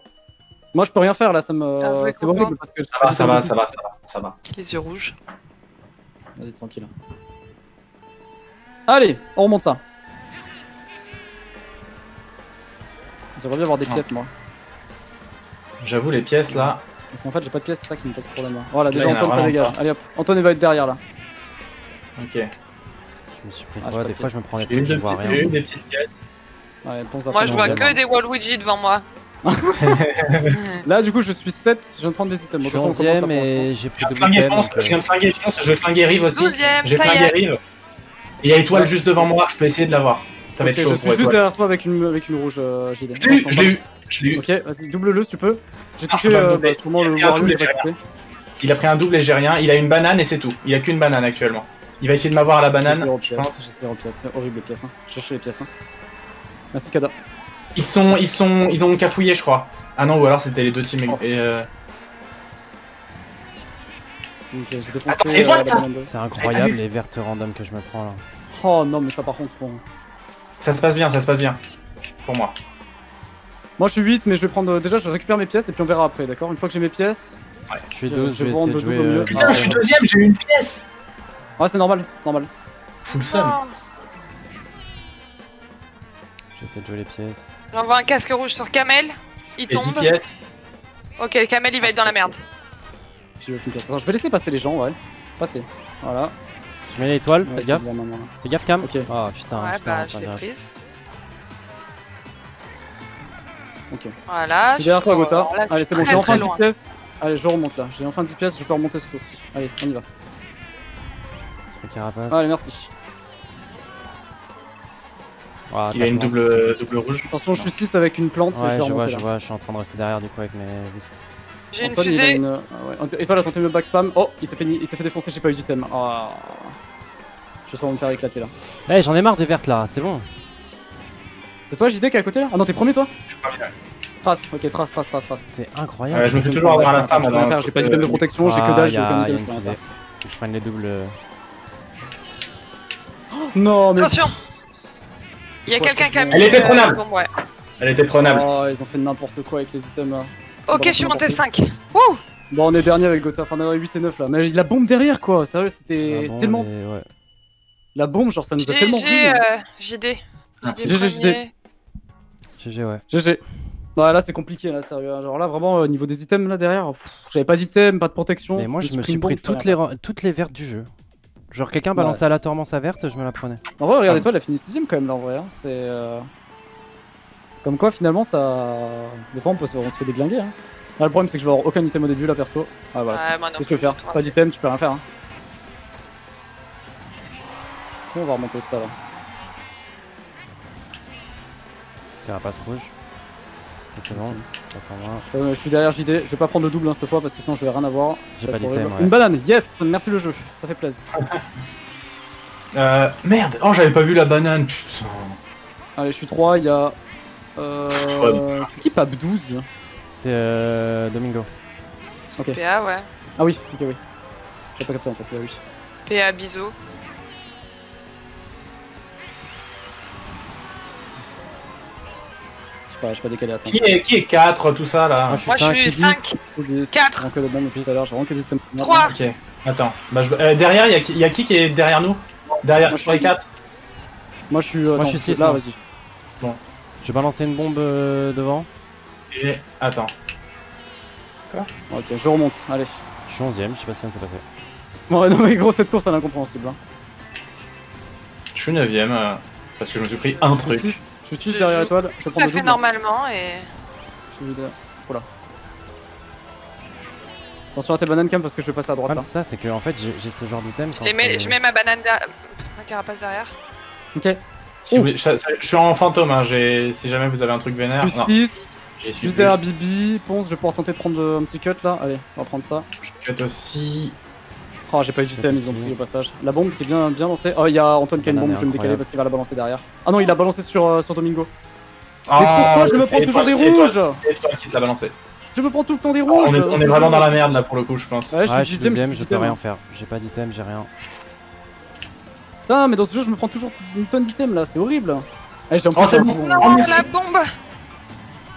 Moi, je peux rien faire là, ça me. Ah c'est horrible parce que. Ça va, ça va, ça va, ça va, ça va. Les yeux rouges. Vas-y, tranquille. Allez, on remonte ça. J'aimerais bien avoir des Ah. pièces, moi. J'avoue, les pièces là. Parce qu'en fait, j'ai pas de pièces, c'est ça qui me pose problème. Là. Voilà, Là, déjà, Antoine, ça dégage. pas. Allez hop, Antoine, il va être derrière là. Ok. Je me suis pris Ah, quoi Des de fois je me prends des trucs, je vois petites- rien. des petites. Ouais, Moi, je vois que des Waluigi devant moi. Là, du coup, je suis 7, je viens de prendre des items. Je suis Bon, de toute façon, on commence 11ème là pour et j'ai viens de double flinguer. Ponce, je viens de flinguer Ponce, je vais flinguer Rive aussi. Douzième, J'ai flingué. Rive. Et il y a Étoile juste devant moi, je peux essayer de l'avoir. Ça va être chaud Je suis juste derrière toi avec une, avec une rouge euh, JD. Je l'ai eu, je l'ai eu. Ok, vas-y, double-le si tu peux. J'ai Ah, touché le euh, bah, le touché. Il a pris un double et j'ai rien. Il a une banane et c'est tout. Il a qu'une banane actuellement. Il va essayer de m'avoir à la banane, je pièce, pense. J'ai zéro pièce, c'est horrible les pièces. Hein. Cherchez les pièces. Hein. Merci Kada. Ils sont, ils sont, ils ont cafouillé, je crois. Ah non, ou alors c'était les deux teams. Oh. Et euh... Ok, j'ai défoncé Attends, c'est euh. C'est incroyable les vertes random que je me prends là. Oh non, mais ça par contre, bon. Ça se passe bien, ça se passe bien. Pour moi. Moi je suis 8, mais je vais prendre. Déjà, je récupère mes pièces et puis on verra après, d'accord? Une fois que j'ai mes pièces. Je suis Je- 12, je je vais essayer de jouer. double au milieu. euh, Putain, je suis ouais. deuxième, j'ai eu une pièce. Ouais, c'est normal, normal. Full. Oh. J'essaie de jouer les pièces. J'envoie un casque rouge sur Kamel. Il Et 10 tombe. pièces. Ok, Kamel, il va être dans la merde. J'ai aucune pièce. Attends, je vais laisser passer les gens, ouais. Passer. Voilà. Je mets l'étoile, Ouais, fais gaffe. bien, maman, là. Fais gaffe Cam. Ok. Oh putain, ouais, putain, bah, je l'ai prise. Ok. Voilà. Je suis derrière toi, je Allez, c'est bon, j'ai enfin très 10 loin. pièces. Allez, je remonte là. J'ai enfin 10 pièces, je peux remonter ce tour-ci. Allez, on y va. Le carapace. Allez, merci. Ah, Il a une tape, double, double rouge. Attention, je suis 6 avec une plante. Ouais, je vois, je là. vois, je suis en train de rester derrière du coup avec mes boosts. J'ai une a fusée. une- ah ouais. Et toi, là, tenté de me backspam. Oh, il s'est fait, il s'est fait défoncer, j'ai pas eu d'item. Ah. Je suis en train de me faire éclater là. Eh, j'en ai marre des vertes là, c'est bon. C'est toi, JD, qui est à côté là? Ah non, t'es premier toi? Je suis pas bien. Trace, ok, trace, trace, trace, trace. C'est incroyable. Ouais, je me fais toujours avoir la femme. J'ai pas d'item de protection, j'ai que Ah, dalle, y j'ai a- aucun a item, je prenne les doubles. Euh, Non, mais. Attention. Il y a quelqu'un qui a mis. Elle était euh, prenable. bon, ouais. Elle était prenable. Oh, ils ont fait n'importe quoi avec les items là. Ok, je suis monté n'importe 5. Wouh Bon, on est dernier avec Gotha, enfin on est dans les 8 et 9 là. Mais la bombe derrière quoi, sérieux, c'était ah bon, tellement. mais ouais. La bombe, genre ça nous a tellement GG, ruiné. euh, JD. Merci. JD GG. GG, ouais. GG. Ouais, là c'est compliqué là, sérieux. Genre là vraiment, au niveau des items là derrière, j'avais pas d'items, pas de protection. Mais moi, je me pris suis pris toutes les, toutes les vertes du jeu. Genre, quelqu'un Ouais. balançait aléatoirement sa verte, je me la prenais. En vrai, regardez toi, elle a fini 6ème quand même là en vrai. hein. C'est. euh, Comme quoi finalement ça. Des fois on, peut se... on se fait déglinguer. Hein. Là le problème c'est que je vais avoir aucun item au début là perso. Ah voilà. Ouais, Qu'est-ce que tu veux faire. Pas d'item, tu peux rien faire. Hein. On va remonter ça là Carapace rouge. C'est bon, c'est pas pour moi. Euh, Je suis derrière JD, je vais pas prendre le double hein, cette fois parce que sinon je vais rien avoir. J'ai pas d'item, ouais. Une banane, yes Merci le jeu, ça fait plaisir. Euh, merde. Oh, j'avais pas vu la banane. Putain. Allez, je suis 3, il y a. Euh. C'est qui Pap 12 C'est euh, Domingo. Ok. PA, ouais. Ah oui, ok, oui. J'ai pas capté en fait, oui. PA, bisous. Pas, j'ai pas décalé, attends. Qui est, qui est 4, tout ça là Moi, je suis Moi, je 5. suis 5. Ou 10. Quatre. J'ai manqué de bombes depuis tout à l'heure, j'ai manqué des systèmes. de merde. Trois. Ok, attends. Bah, je... euh, derrière, il y, a qui- y a qui qui est derrière nous Derrière, Moi, je suis les 4 Moi je suis. euh, Moi, je suis six, Là, moi. vas-y. Je vais balancer une bombe euh, devant. Et attends. Ok, je remonte, allez. Je suis 11ème, je sais pas ce qui vient de se passer. Bon, ouais, non, mais gros, cette course elle est incompréhensible. Hein. Je suis 9ème euh, parce que je me suis pris un truc. Je suis 6 je derrière étoile, je vais Tout prendre à le fait double. normalement et. Je suis derrière. Oula. Attention à tes bananes cam parce que je vais passer à droite là. c'est ça, c'est que en fait, j'ai ce genre d'item mets- je mets ma banane derrière. Ma carapace derrière. Ok, Si vous voulez- je, je suis en fantôme, hein, j'ai- si jamais vous avez un truc vénère. juste non, 6, j'y suis juste derrière Bibi, Ponce, je vais pouvoir tenter de prendre un petit cut là. Allez, on va prendre ça. Je cut aussi. Oh, j'ai pas eu de item, ils ont pris au passage. La bombe qui est bien, bien lancée. Oh, il y a Antoine qui a une bombe, je vais me décaler parce qu'il va la balancer derrière. Ah non, il a balancé sur, euh, sur Domingo. Mais Ah, pourquoi je me prends toujours des rouges étoile, C'est étoile qui te l'a balancé. Je me prends tout le temps des Ah, rouges on, est, on est vraiment dans la merde là pour le coup, je pense. Ouais, je Ouais, je suis dixième, deuxième, je suis je peux rien faire. J'ai pas d'item, j'ai rien. Putain, mais dans ce jeu, je me prends toujours une tonne d'items là, c'est horrible. Allez, j'ai un Oh, c'est bon. Non, Oh, la bombe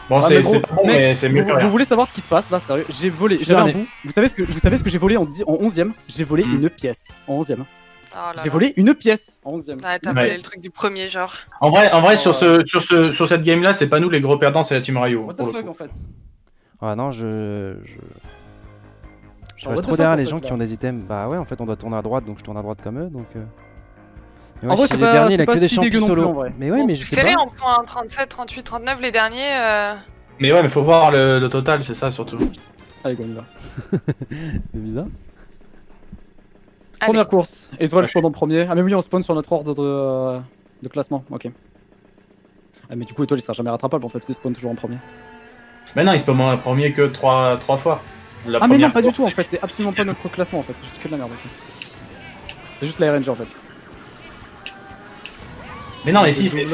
Bon, Ah, c'est bon, mais c'est mieux vous, que vous voulez savoir ce qui se passe? Là, sérieux J'ai volé, j'avais un bout. Vous savez ce que, vous savez ce que j'ai volé en, dix- en 11ème J'ai volé Hmm. une pièce en 11ème. Oh là J'ai volé une pièce en 11ème. Ouais, t'as Ouais. volé le truc du premier genre. En vrai, en vrai Oh, sur, ce, sur, ce, sur cette game là, c'est pas nous les gros perdants, c'est la team Ryu. What the fuck en fait? Ah non, je. Je, je reste trop derrière les gens qui ont des items. Bah ouais, en fait, on doit tourner à droite, donc je tourne à droite comme eux, donc. En chez c'est les pas- derniers, c'est il a pas que des si dégueu champions non plus, solo. en vrai. Mais ouais, Bon, mais je sais serré pas. en points 37, 38, 39 les derniers. euh, Mais ouais, mais faut voir le, le total, c'est ça surtout. Allez, go, on y va. C'est bizarre. Allez. Première course, étoile spawn en premier. Ah mais oui, on spawn sur notre ordre de, euh, de classement, ok. Ah mais du coup, étoile il sera jamais rattrapable en fait, s'il spawn toujours en premier. Mais non, il peut moins premier que 3, trois fois. La Ah mais non, pas du tout en fait, c'est absolument pas notre classement en fait, c'est juste que de la merde. ok. C'est juste la RNG en fait. Mais non, mais si, c'est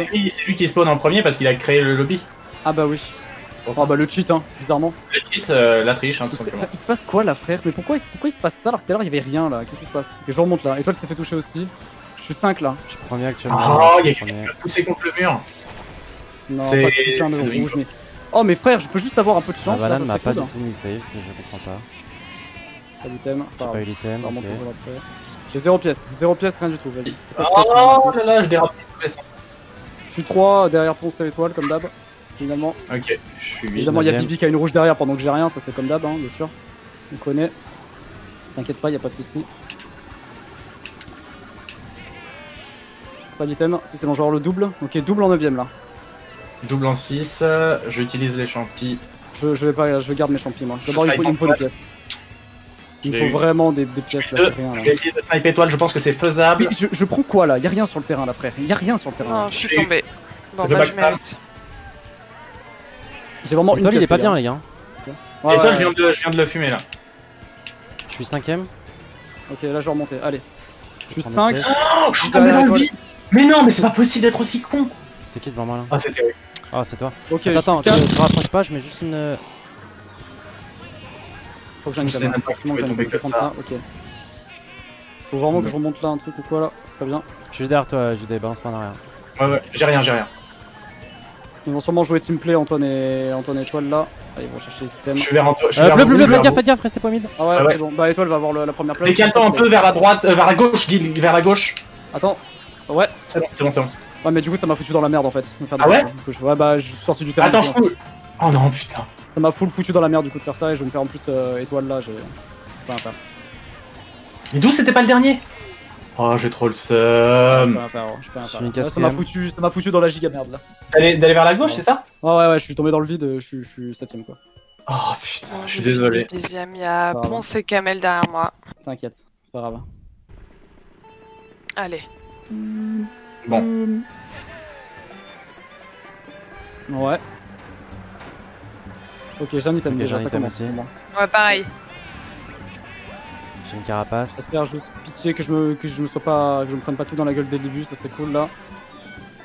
lui, qui spawn en premier parce qu'il a créé le lobby. Ah bah oui. Ah bah le cheat hein, bizarrement. Le cheat, euh, la triche, hein, tout Il se, simplement. il se passe quoi là frère? Mais pourquoi, pourquoi il se passe ça alors que tout à l'heure il y avait rien là? Qu'est-ce qui se passe? Ok je remonte là, étoile s'est fait toucher aussi. Je suis 5 là. Je suis premier actuellement. Ah, je il y a suis quelqu'un premier. qui a poussé contre le mur. Non, pas quelqu'un de rouge mais... Oh mais frère, je peux juste avoir un peu de chance là, banane ça m'a pas cool, du tout mis save, si je comprends pas. hein. Pas d'item, J'ai pas eu l'item. J'ai 0 pièce, 0 pièce, rien du tout, vas-y. Oh là là, je dérape. Je suis 3 derrière Ponce et l'étoile comme d'hab. Finalement, Ok, je suis vite. évidemment il y a. Bibi qui a une rouge derrière pendant que j'ai rien, ça c'est comme d'hab, hein, bien sûr. On connaît. T'inquiète pas, y a pas de soucis. Pas d'item, si c'est bon, genre le double. Ok, double en 9ème là. Double en 6, j'utilise les champis. Je, je vais pas, je garde mes champignons moi. D'abord il, faut- il me faut des pièces. Il me J'ai faut eu. vraiment des, des pièces là, j'ai rien Je là. vais essayer de sniper étoile, je pense que c'est faisable. Mais je, je prends quoi là? Y'a rien sur le terrain là frère, y'a rien sur le terrain. là. Non, je suis J'ai- tombé. Bon, Je bah, je mérite. J'ai vraiment une Étoile, pièce. il est pas bien, les gars. Ouais, étoile, ouais, je, viens de, je viens de le fumer là. Je suis cinquième. Ok, là je vais remonter, allez. Plus prendre 5. une pièce. Oh, je suis tombé dans le vide Mais non, mais c'est pas possible d'être aussi con C'est qui devant moi là Ah, c'est terrible. Ah, c'est toi. Ok, Attends, je suis te rapproches pas, je mets juste une. Euh, Faut que j'aille que ça. Ok. Faut vraiment que je remonte là un truc ou quoi là, serait bien. Je suis juste derrière toi, j'ai des balance pas en arrière. Ouais, ouais, j'ai rien, j'ai rien. Ils vont sûrement jouer teamplay Antoine et Antoine et Étoile là. Allez, ils vont chercher les Je systèmes. suis vers Anto- je suis Euh, vers bleu, vous, bleu, je bleu, suis faites vers gaffe, faites gaffe, restez pas mid. Ah ouais, Ah ouais. c'est bon. Bah Étoile va avoir le- la première place. Décale-toi un peu vers la droite, euh, vers la gauche, Guil, vers la gauche. Attends. Ouais. C'est bon, c'est bon, c'est bon. Ouais, mais du coup ça m'a foutu dans la merde en fait. de me faire Ah ouais du coup, je- Ouais, bah je suis sorti du terrain. Attends, je fous. Oh non, putain. Ça m'a full foutu dans la merde du coup de faire ça et je vais me faire en plus euh, Étoile là. J'ai. Pas un faire. Mais d'où c'était pas le dernier? Oh, j'ai trop le seum. Ouais, Ça m'a foutu, ça m'a foutu dans la giga merde là. D'aller d'aller vers la gauche, c'est ça? Ouais, ouais, ouais, je suis tombé dans le vide, je suis, je suis septième quoi. Oh putain, je suis désolé. Dixième, il y a. Ponce et Kamel derrière moi. T'inquiète, c'est pas grave. Allez. Bon. Ouais. Ok, j'ai un item déjà, un ça item commence. aussi. Ouais, pareil. J'ai une carapace. J'espère juste pitié que je me que je me sois pas que je me prenne pas tout dans la gueule dès le début, ça serait cool là.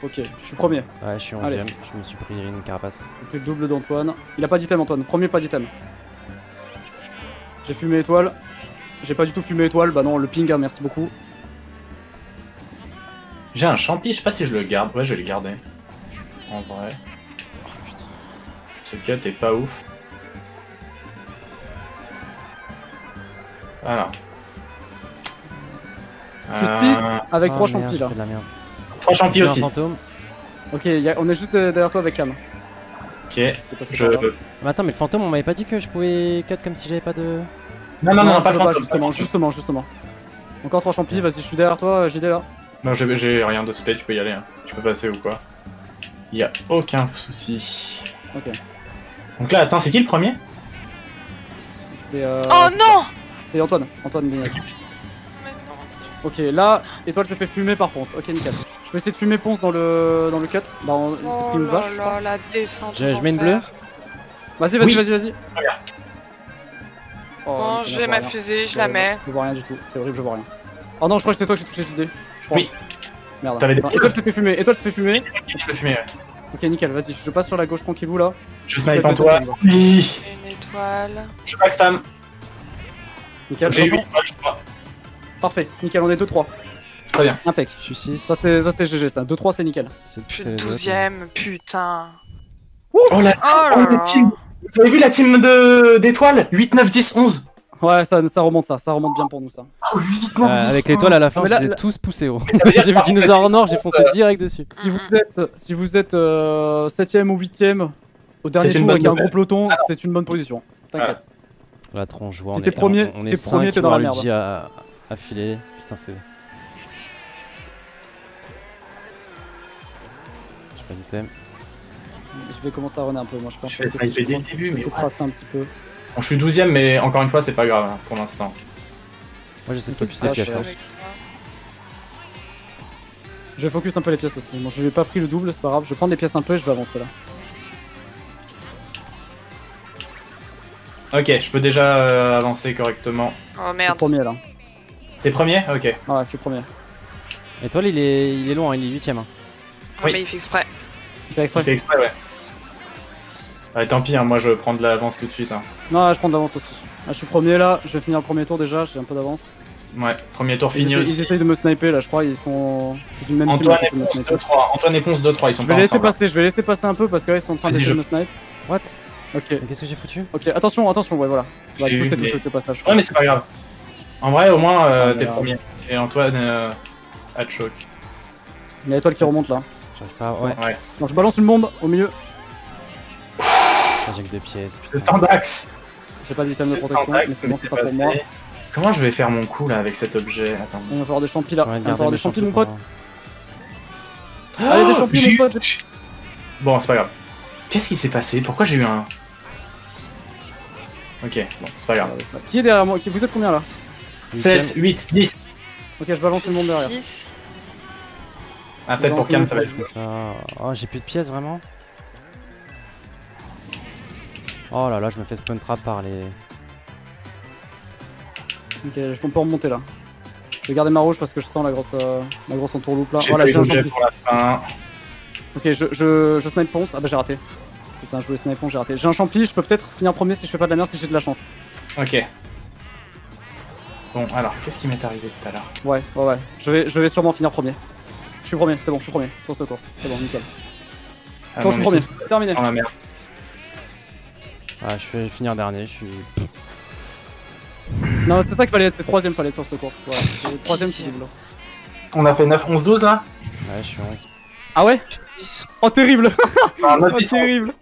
Ok, je suis premier. Ouais, je suis Allez. 11ème. Je me suis pris une carapace. J'ai fait le double d'Antoine. Il a pas d'item Antoine, premier pas d'item. J'ai fumé étoile. J'ai pas du tout fumé étoile, bah non, le ping, hein, merci beaucoup. J'ai un champi, je sais pas si je le garde. Ouais, je vais le garder. En vrai. Ce cut est pas ouf. Voilà. Justice Euh, avec Ah, 3 merde, champis là. fait de la merde. Trois champis aussi. fantôme. Ok, y a- on est juste de- derrière toi avec Cam. Ok. Je. Mais attends, mais le fantôme, on m'avait pas dit que je pouvais cut comme si j'avais pas de. Non, non, non, je pas le fantôme. Justement, justement, justement. Encore 3 champis, vas-y, je suis derrière toi, JD là. Non, j'ai j'ai rien de spé, tu peux y aller. hein. Tu peux passer ou quoi. Y a aucun souci. Ok. Donc là, attends, c'est qui le premier? C'est euh, Oh non c'est Antoine, Antoine non. Ok, là, étoile s'est fait fumer par Ponce. Ok, nickel. Je vais essayer de fumer Ponce dans le dans le cut. Dans c'est Oh vache. là, crois. la descente. Je- je mets une bleue Vas-y, vas-y, Oui. vas-y, vas-y. Regarde. Oh, Bon, j'ai je vois ma rien. fusée, je la mets. Je vois rien du tout, c'est horrible, je vois rien. Oh non, je crois que c'est toi que j'ai touché. Je crois. Oui. Merde. Des étoile s'est fait fumer, étoile s'est fait fumer. Je peux fumer, ouais. Ok, nickel, vas-y, je passe sur la gauche tranquillou là. Je snipe en toi. secondes. Oui. Une étoile. Je max spam. Nickel, J'ai 8 franchement, je crois. parfait. Nickel, on est 2-3. Très bien. Impec. Je suis 6. Ça c'est ça c'est GG ça. 2-3 c'est nickel. Je suis 12ème, putain. Oh la. Oh Oh, là le là. team. Vous avez vu la team de d'étoiles? 8, 9, 10, 11 Ouais, ça, ça remonte ça, ça remonte bien pour nous ça. Oh, 8, 9, 10, avec l'étoile à la fin, Mais je là- les ai tous poussés. Oh. J'ai vu par dinosaure contre, nord, j'ai foncé direct dessus. Si vous êtes si vous êtes euh, 7ème ou 8ème au dernier tour avec un gros peloton, c'est une bonne position. T'inquiète. La on est, t'es premier- on, on si est t'es cinq premier, t'es dans la merde. le J à, à filer. Putain, c'est. J'ai pas d'item. Je vais commencer à runner un peu moi je pense. Je vais dès je le vais tracer un petit peu. Bon, je suis 12ème, mais encore une fois, c'est pas grave hein, pour l'instant. Moi j'essaie de Ok, focus ça les pièces. je- hein. Je vais focus un peu les pièces aussi. Bon, je vais pas pris le double, c'est pas grave. Je vais prendre les pièces un peu et je vais avancer là. Ok, je peux déjà euh, avancer correctement. Oh merde. premier là. T'es premier? Ok. Ouais, je suis premier. Étoile, il est, il est loin, il est 8ème. Hein. Oui. mais il fait exprès. Il exprès. fait exprès, ouais. Ouais, tant pis, hein, moi je prends de l'avance tout de suite. Hein. Non, je prends de l'avance aussi. Ah, je suis premier là, je vais finir le premier tour déjà, j'ai un peu d'avance. Ouais, premier tour Ils, fini essaient- ils aussi. essayent de me sniper là, je crois, ils sont. C'est une même Antoine team et Ponce sniper. 2-3. Antoine et Ponce 2-3, ils sont Je pas vais laisser ensemble. passer, je vais laisser passer un peu parce que là ils sont en train d'essayer de me snipe. What? Ok, qu'est-ce que j'ai foutu? Ok, attention, attention, ouais voilà. Bah, du coup, c'était mais- touché ce passage. Ouais, mais c'est pas grave. En vrai, au moins, euh, Ah, t'es merde. premier. Et Antoine euh, à choc. Il y a l'étoile qui remonte là. J'arrive pas. Ouais, Ouais. Donc je balance une bombe au milieu. Ah, j'ai que deux pièces. Le Putain. temps d'axe. J'ai pas d'item de Le protection, mais c'est bon, c'est pas pour moi. Comment je vais faire mon coup là avec cet objet? Attends. Il va falloir des champis là. Ouais, Il va falloir des champis mon pote. Allez, des champis mon pote. Bon, c'est pas grave. Qu'est-ce qui s'est passé? Pourquoi j'ai eu un. Ok, bon, c'est pas grave. Qui est derrière moi Qui- Vous êtes combien là 7, 8, 10. Ok, je balance une bombe derrière. 6. Ah, peut-être pour Cam, ça va être. Ça. Oh, j'ai plus de pièces vraiment. Oh là là, je me fais spawn trap par les. Ok, je peux remonter là. Je vais garder ma rouge parce que je sens la grosse, euh, la grosse entourloupe là. Pas eu j'ai un pour la fin. Ok, je, je, je snipe ponce. Ah bah j'ai raté. Putain, je voulais snipe ponce, j'ai raté. J'ai un champi, je peux peut-être finir premier si je fais pas de la merde si j'ai de la chance. Ok. Bon, alors, qu'est-ce qui m'est arrivé tout à l'heure Ouais, ouais, ouais. Je vais, je vais sûrement finir premier. Je suis premier, c'est bon, je suis premier. Sur cette course. C'est bon, nickel. Ah, Bon, je suis premier. Terminé. Dans la merde. Ah, je vais finir dernier. Je suis. Non, c'est ça qu'il fallait être. C'est troisième fallait sur cette course. Voilà. C'est troisième double. On a fait 9, 11, 12 là Ouais, je suis 11. Ah ouais? 10. Oh terrible Non, 9, Oh 10, 11. terrible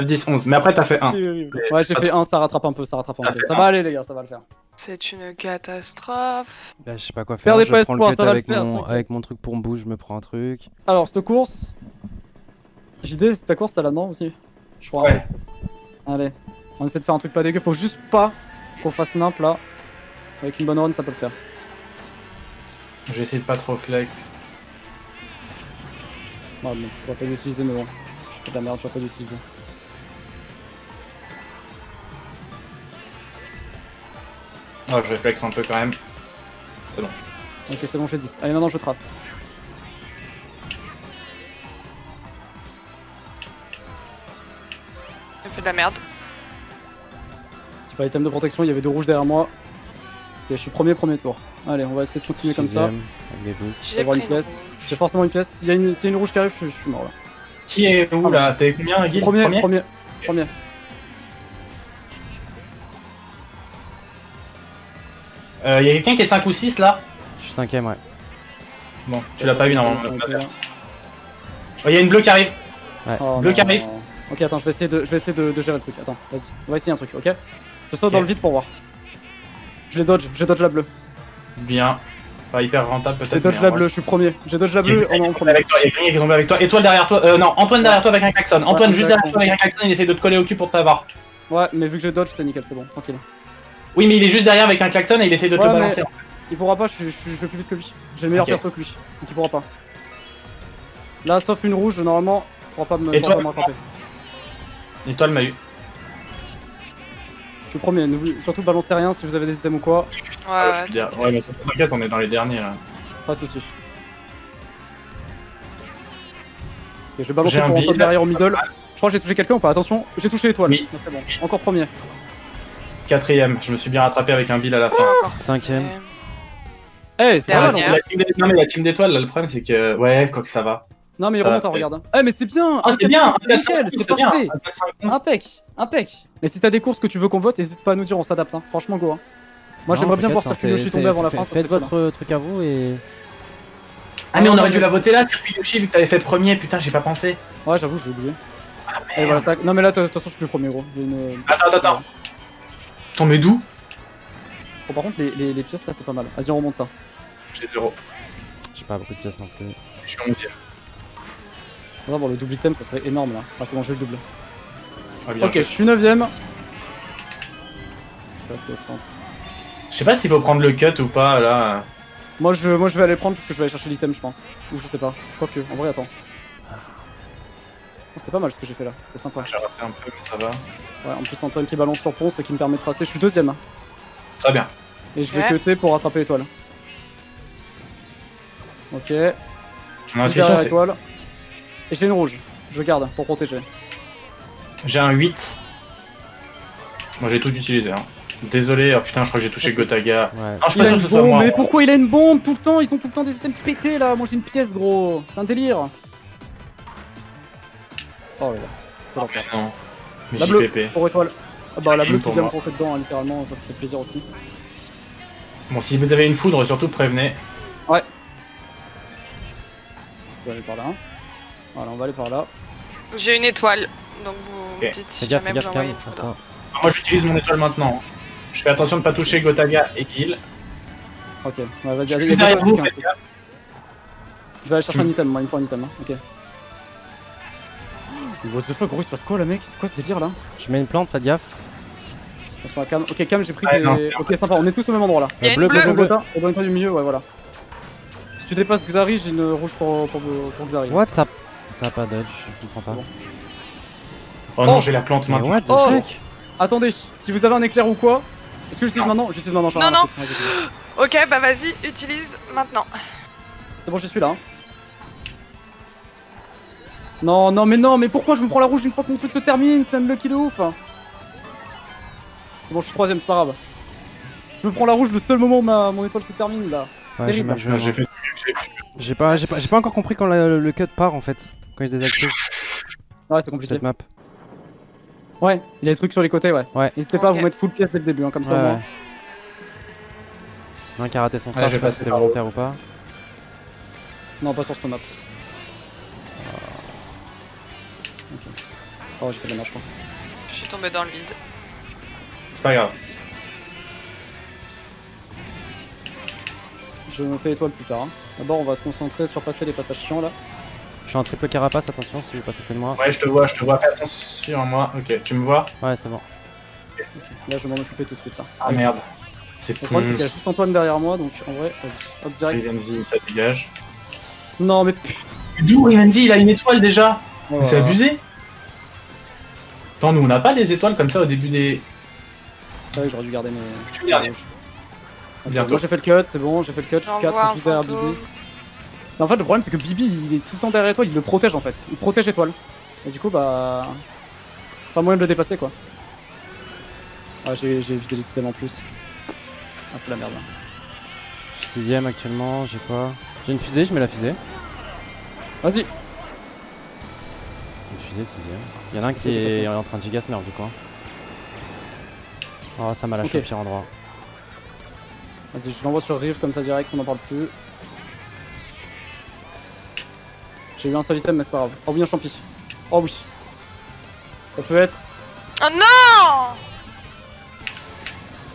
9, 10, 11. Mais après, t'as fait 1. Terrible. Ouais, j'ai fait un, ça rattrape un peu, ça rattrape un peu. Ça un. va aller les gars, ça va le faire. C'est une catastrophe. Bah, je sais pas quoi faire. Perdez je pas prends espoir, ça va le avec, faire, mon, avec mon truc pour me bouge, je me prends un truc. Alors, cette course. JD, c'est ta course, t'as là-dedans aussi Je crois. Ouais. Allez, on essaie de faire un truc pas dégueu. Faut juste pas qu'on fasse nimp là. Avec une bonne run, ça peut le faire. Je vais essayer de pas trop flex. Ah bon, je vais pas l'utiliser, mais bon. Je fais de la merde, je vais pas l'utiliser. Oh, je flex un peu quand même. C'est bon. Ok, c'est bon, j'ai 10. Allez, maintenant je trace. Il fait de la merde. J'ai pas item de protection, il y avait deux rouges derrière moi. Ok, je suis premier, premier tour. Allez, on va essayer de continuer comme ça. J'ai avoir une pièce. J'ai forcément une pièce. S'il y, a une- s'il y a une rouge qui arrive, je, je suis mort là. Qui est où là T'es combien, Guy? Premier, premier. Premier. Euh, y a quelqu'un qui est 5 ou 6 là Je suis cinquième, ouais. Bon, tu l'as pas vu normalement. Il y a une bleue qui arrive. Oh, Bleu non. qui arrive. Ok, attends, je vais essayer de, je vais essayer de, de gérer le truc. Attends, vas-y. On va essayer un truc, ok Je saute dans le vide pour voir. Je les dodge, je dodge la bleue. Bien. Pas hyper rentable Je peut-être. dodge mais la bleue, je suis premier. Je dodge la bleue en est premier. avec toi, il y a quelqu'un qui est tombé avec toi. Étoile derrière toi. Euh, non, Antoine derrière toi avec un klaxon. Antoine Ouais, juste derrière toi avec un klaxon, il essaie de te coller au cul pour t'avoir. Ouais, mais vu que j'ai dodge, c'est nickel, c'est bon, tranquille. Oui, mais il est juste derrière avec un klaxon et il essaie de te Ouais, le mais- balancer. Il pourra pas, je, vais plus vite que lui. J'ai le meilleur Ok. perso que lui. Donc il pourra pas. Là, sauf une rouge, normalement, il pourra pas me, Et pourra toi pas me rattraper. Étoile m'a eu. Je suis premier, n'oublie- surtout balancez rien si vous avez des items ou quoi. Ouais, ouais, mais t'inquiète, on est dans les derniers là. Pas de soucis. Je vais balancer J'ai un pour build. derrière au middle. Je crois que j'ai touché quelqu'un ou pas Attention, j'ai touché l'étoile. Oui. C'est bon. Encore premier. Quatrième, je me suis bien rattrapé avec un bill à la fin. Cinquième. Eh, c'est. Dernière. hein. La team des- Non, mais la team d'étoiles, là, le problème c'est que. Ouais, quoi que ça va. Non, mais il remonte, hein, regarde. hein. Eh, mais c'est bien Ah, c'est bien, C'est c'est c'est parfait Un 4-5-11. Impec Impec Mais si t'as des courses que tu veux qu'on vote, n'hésite pas à nous dire, on s'adapte. Hein. Franchement, go. Hein. Moi, j'aimerais bien voir hein, Circuit c'est- Yoshi tomber c'est- avant la fin. ça Faites votre truc à vous et. Ah, mais on Ah, aurait dû la voter là, Circuit Yoshi, vu que t'avais fait premier. Putain, j'ai pas pensé. hein. Ouais, j'avoue, j'ai oublié. Tac. Non, mais là, de toute façon, je suis plus premier, gros. J'ai une- Attends, attends, attends. T'en mets d'où? Bon, par contre, les, les, les pièces là, c'est pas mal. Vas-y, on remonte ça. J'ai zéro. J'ai pas beaucoup de pièces non plus. Je suis 11ème. On va voir le double item, ça serait énorme là. Ah, c'est bon, j'ai eu le double. Ah, bien Ok, joué. je suis 9ème. Je Je sais pas s'il faut prendre le cut ou pas là. Moi je, moi je vais aller prendre parce que je vais aller chercher l'item, je pense. Ou je sais pas. Quoique, en vrai, attends. Oh, C'était pas mal ce que j'ai fait là, c'est sympa. J'ai raté un peu, mais ça va. Ouais, en plus, Antoine qui balance sur pont, ce qui me permet de tracer. Je suis deuxième. Très bien. Et je vais Ouais. cutter pour rattraper l'étoile. Ok. Mon intuition, l'étoile. Et j'ai une rouge. Je garde pour protéger. J'ai un 8. Moi j'ai tout utilisé. Hein. Désolé, oh putain, je crois que j'ai touché Gotaga. Ouais. Non, je suis Il pas a sûr une que ce soit bombe, moi. mais pourquoi il a une bombe tout le temps? Ils ont tout le temps des items pétés là. Moi j'ai une pièce, gros. C'est un délire. Oh là là. C'est l'enfer. La bleue pour étoile. Ah bah la bleue qui pour vient me rentrer dedans, hein, littéralement, ça se fait plaisir aussi. Bon, si vous avez une foudre, surtout prévenez. Je vais aller par là. Voilà, on va aller par là. J'ai une étoile, donc vous Ok. me dites si jamais vous envoyez une foudre. Attends. Moi j'utilise mon étoile maintenant. Je fais attention de pas toucher Gotaga et Gil. Ok, ouais, vas-y, Je allez. Je vais aller chercher un item, moi, il me faut un item. Hein. Ok. What the fuck, gros, il se passe quoi là, mec? C'est quoi ce délire là? Je mets une plante, faites gaffe. Attention à Cam. Ok, Cam, j'ai pris des. non. Ok, sympa, on est tous au même endroit là. Une bleu, bleu, bleu, bleu. Au bon du milieu, ouais, voilà. Si tu dépasses Xari, j'ai une rouge pour, pour, pour Xari. What ça Ça a pas dodge, je comprends pas. Bon. Oh non, j'ai la plante Mais maintenant. what the Oh. fuck? Attendez, si vous avez un éclair ou quoi, est-ce que j'utilise maintenant? J'utilise maintenant, ai Non, non. Ok, bah vas-y, utilise maintenant. C'est bon, je suis là. hein. Non, non, mais non, mais pourquoi je me prends la rouge une fois que mon truc se termine C'est unlucky de ouf. Bon, je suis troisième, c'est pas grave. Je me prends la rouge le seul moment où ma, mon étoile se termine là. Ouais, j'ai. J'ai moi. fait. J'ai pas, j'ai pas, j'ai pas encore compris quand la- le cut part en fait. Quand il se désactive Ouais, c'est compliqué. cette map. Ouais, il y a des trucs sur les côtés, ouais. Ouais. N'hésitez pas à vous mettre full pièce dès le début, hein, comme ça. Ouais, au moins. ouais. Un qui a raté son Ouais, start, j'ai je sais pas si c'était volontaire ou pas. Non, pas sur cette map. Oh, j'ai fait de la marche, je crois. Je suis tombé dans le vide. C'est pas grave. Je me fais étoile plus tard. hein. D'abord, on va se concentrer sur passer les passages chiants là. Je suis en triple carapace, attention si vous passez près de moi. Ouais, je te vois, je te vois. Fais attention à moi. Ok, tu me vois Ouais, c'est bon. Là, je vais m'en occuper tout de suite là. Ah merde. C'est Le problème, c'est qu'il y a plus. juste Antoine derrière moi, donc en vrai. Hop, direct. Rivenzi, ça dégage. Non, mais putain. D'où Rivenzi, il a une étoile déjà Oh C'est abusé Attends, nous on n'a pas des étoiles comme ça au début des. Ouais, j'aurais dû garder mes. Je suis le dernier. Moi j'ai fait le cut, c'est bon, j'ai fait le cut, je suis 4, J'envoie un juste derrière Bibi. Mais en fait, le problème c'est que Bibi il est tout le temps derrière toi, il le protège en fait. Il protège l'étoile. Et du coup, bah. Pas moyen de le dépasser quoi. Ah, j'ai j'ai vidé les systèmes en plus. Ah, c'est la merde là. Je suis sixième actuellement, j'ai quoi J'ai une fusée, je mets la fusée. Vas-y, Une fusée, sixième. Il y en a un qui est en train de gigasmer du coup. hein. Oh, ça m'a lâché au pire endroit. Vas-y, je l'envoie sur Rive comme ça direct, on n'en parle plus. J'ai eu un seul item, mais c'est pas grave. Oh oui, un champi. Oh oui. Ça peut être. Oh non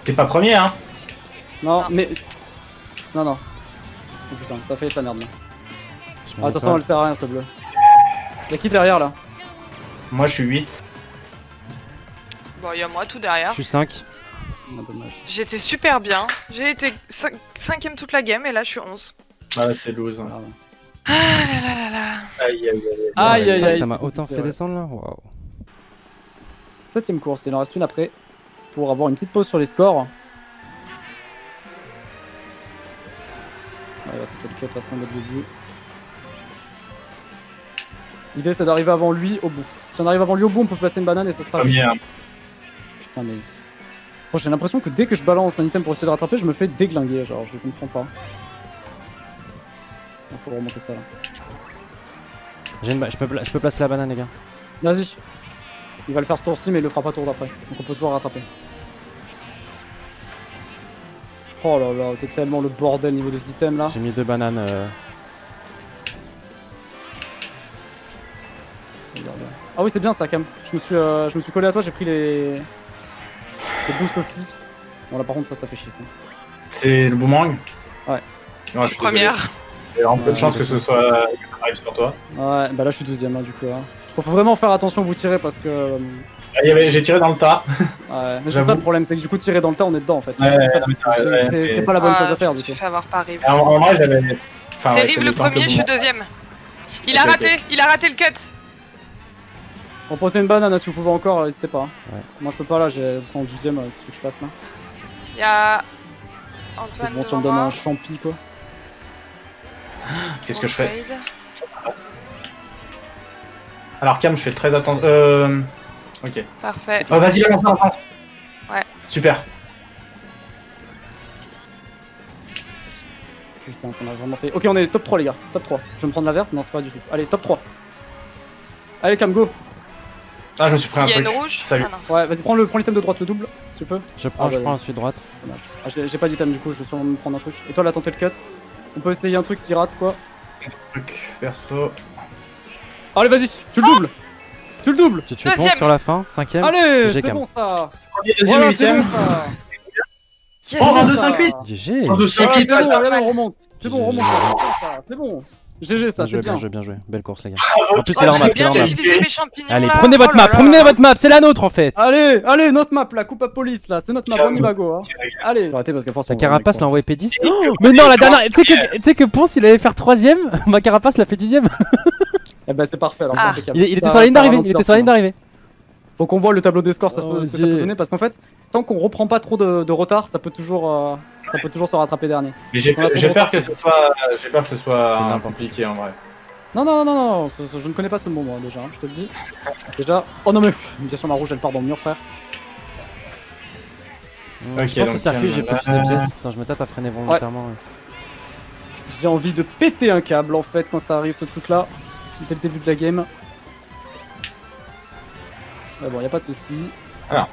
T'es pas premier, hein Non, Non. mais. Non, non. Oh putain, ça fait être la merde là. Ah, attention, elle sert à rien, ce bleu. Y'a qui derrière là? Moi, je suis 8. Bon, il y a moi tout derrière. Je suis 5. Ah. J'étais super bien. J'ai été 5ème toute la game et là je suis 11. Ah, c'est loose. Ah, ouais. Ah là là là là. Aïe, aïe, aïe. Aïe, aïe, Ça- aïe, Ça m'a autant fait descendre là Waouh. Septième course, il en reste une après. Pour avoir une petite pause sur les scores. Ouais, il va tenter le cut de début. L'idée c'est d'arriver avant lui au bout. Si on arrive avant lui au bout, on peut passer une banane et ça sera. Premier, hein. Putain, mais. Oh, j'ai l'impression que dès que je balance un item pour essayer de rattraper, je me fais déglinguer. Genre, je comprends pas. Il faut remonter ça là. J'ai une ba- je, peux pla- je peux placer la banane, les gars. Vas-y. Il va le faire ce tour-ci, mais il le fera pas tour d'après. Donc on peut toujours rattraper. Oh là là, c'est tellement le bordel au niveau des items là. J'ai mis deux bananes. euh, Regarde. Ah oui, c'est bien ça, Cam. Je me suis, euh, je me suis collé à toi, j'ai pris les. les boosts au flic. Bon, là par contre, ça, ça fait chier ça. C'est le boomerang Ouais. Ouais, je suis Première. désolé. Il y a vraiment peu de chance que ce soit arrive sur toi. Ouais, bah là, je suis 12ème là, du coup. Là. Faut vraiment faire attention où vous tirez parce que. euh, Ah, il y avait- J'ai tiré dans le tas. Ouais, mais c'est J'avoue. ça le problème, c'est que du coup, tirer dans le tas, on est dedans en fait. Ouais, C'est ça, ouais, c'est- pas la bonne Ah, chose à faire je du me suis coup. fait avoir par Rive. En, en vrai, j'avais. Enfin, C'est Rive le premier, je suis deuxième. Il a raté, il a raté le cut. On posez une banane hein, si vous pouvez encore, euh, n'hésitez pas. hein. Ouais. Moi je peux pas là, j'ai son 12ème, euh, qu'est-ce que je fasse là Il y a Antoine Bon, si on me donne un champi quoi. Qu'est-ce que je fais. Alors, Cam, je fais très attention. Euh. Ok. Parfait. Oh, vas-y, lance, lance. Ouais. Super. Putain, ça m'a vraiment fait. Ok, on est top 3 les gars, top 3. Je vais me prendre la verte? Non, c'est pas du tout. Allez, top 3. Allez, Cam, go Ah, je me suis pris un Il y a truc. une rouge Salut. Ah. Ouais, vas-y, prends le- prends l'item de droite, le double, si tu peux. Je prends, Ah, je bah, prends ensuite droite. Dommage. Ah, j'ai pas d'item du coup, je vais sûrement me prendre un truc. Et toi, là, tenter le cut. On peut essayer un truc s'il rate quoi. Truc perso. Allez, vas-y, tu le doubles Tu le doubles J'ai tué Ponce Deuxième. sur la fin, cinquième. Allez, j'ai c'est bon ça Premier, deuxième. Oh, C'est bon, 22, ça. 5, 8. GG. 22, Ah, 5, c'est 8, bon, on remonte. C'est bon, on remonte. C'est bon. GG, ça, c'est joué, bien bien. joué, bien joué. Belle course, les gars. Bravo. En plus, c'est leur j'ai map, c'est leur map. Allez, prenez votre map, prenez votre map, c'est la nôtre en fait. Allez, allez, notre map, la coupe à police là, c'est notre map, on y va go. Hein. Allez, arrêtez parce on- carapace l'a envoyé P10. Oh, mais non, la dernière. Tu sais que, tu sais que Ponce il allait faire troisième, ma carapace l'a fait dixième. Eh ben c'est parfait alors, Ah. Il, était sur la ligne d'arrivée, il était sur la ligne leur d'arrivée. Faut qu'on voit le tableau des scores, ça Oh, peut- ce que ça peut donner parce qu'en fait, tant qu'on reprend pas trop de, de retard, ça peut toujours, euh, ça peut toujours se rattraper dernier. Mais j'ai de peur que ce soit, j'ai peur que ce soit un compliqué en vrai. Non, non, non, non, ce- ce- je ne connais pas ce mot moi déjà, hein, je te le dis. Déjà, oh non mais, bien sûr ma rouge elle part dans le mur frère. Ok, je pense au circuit, j'ai euh, focus les pièces. Attends, je me tâte à freiner volontairement. ouais. J'ai envie de péter un câble en fait quand ça arrive ce truc là, dès le début de la game. Ouais, bon, y a pas de souci. Alors.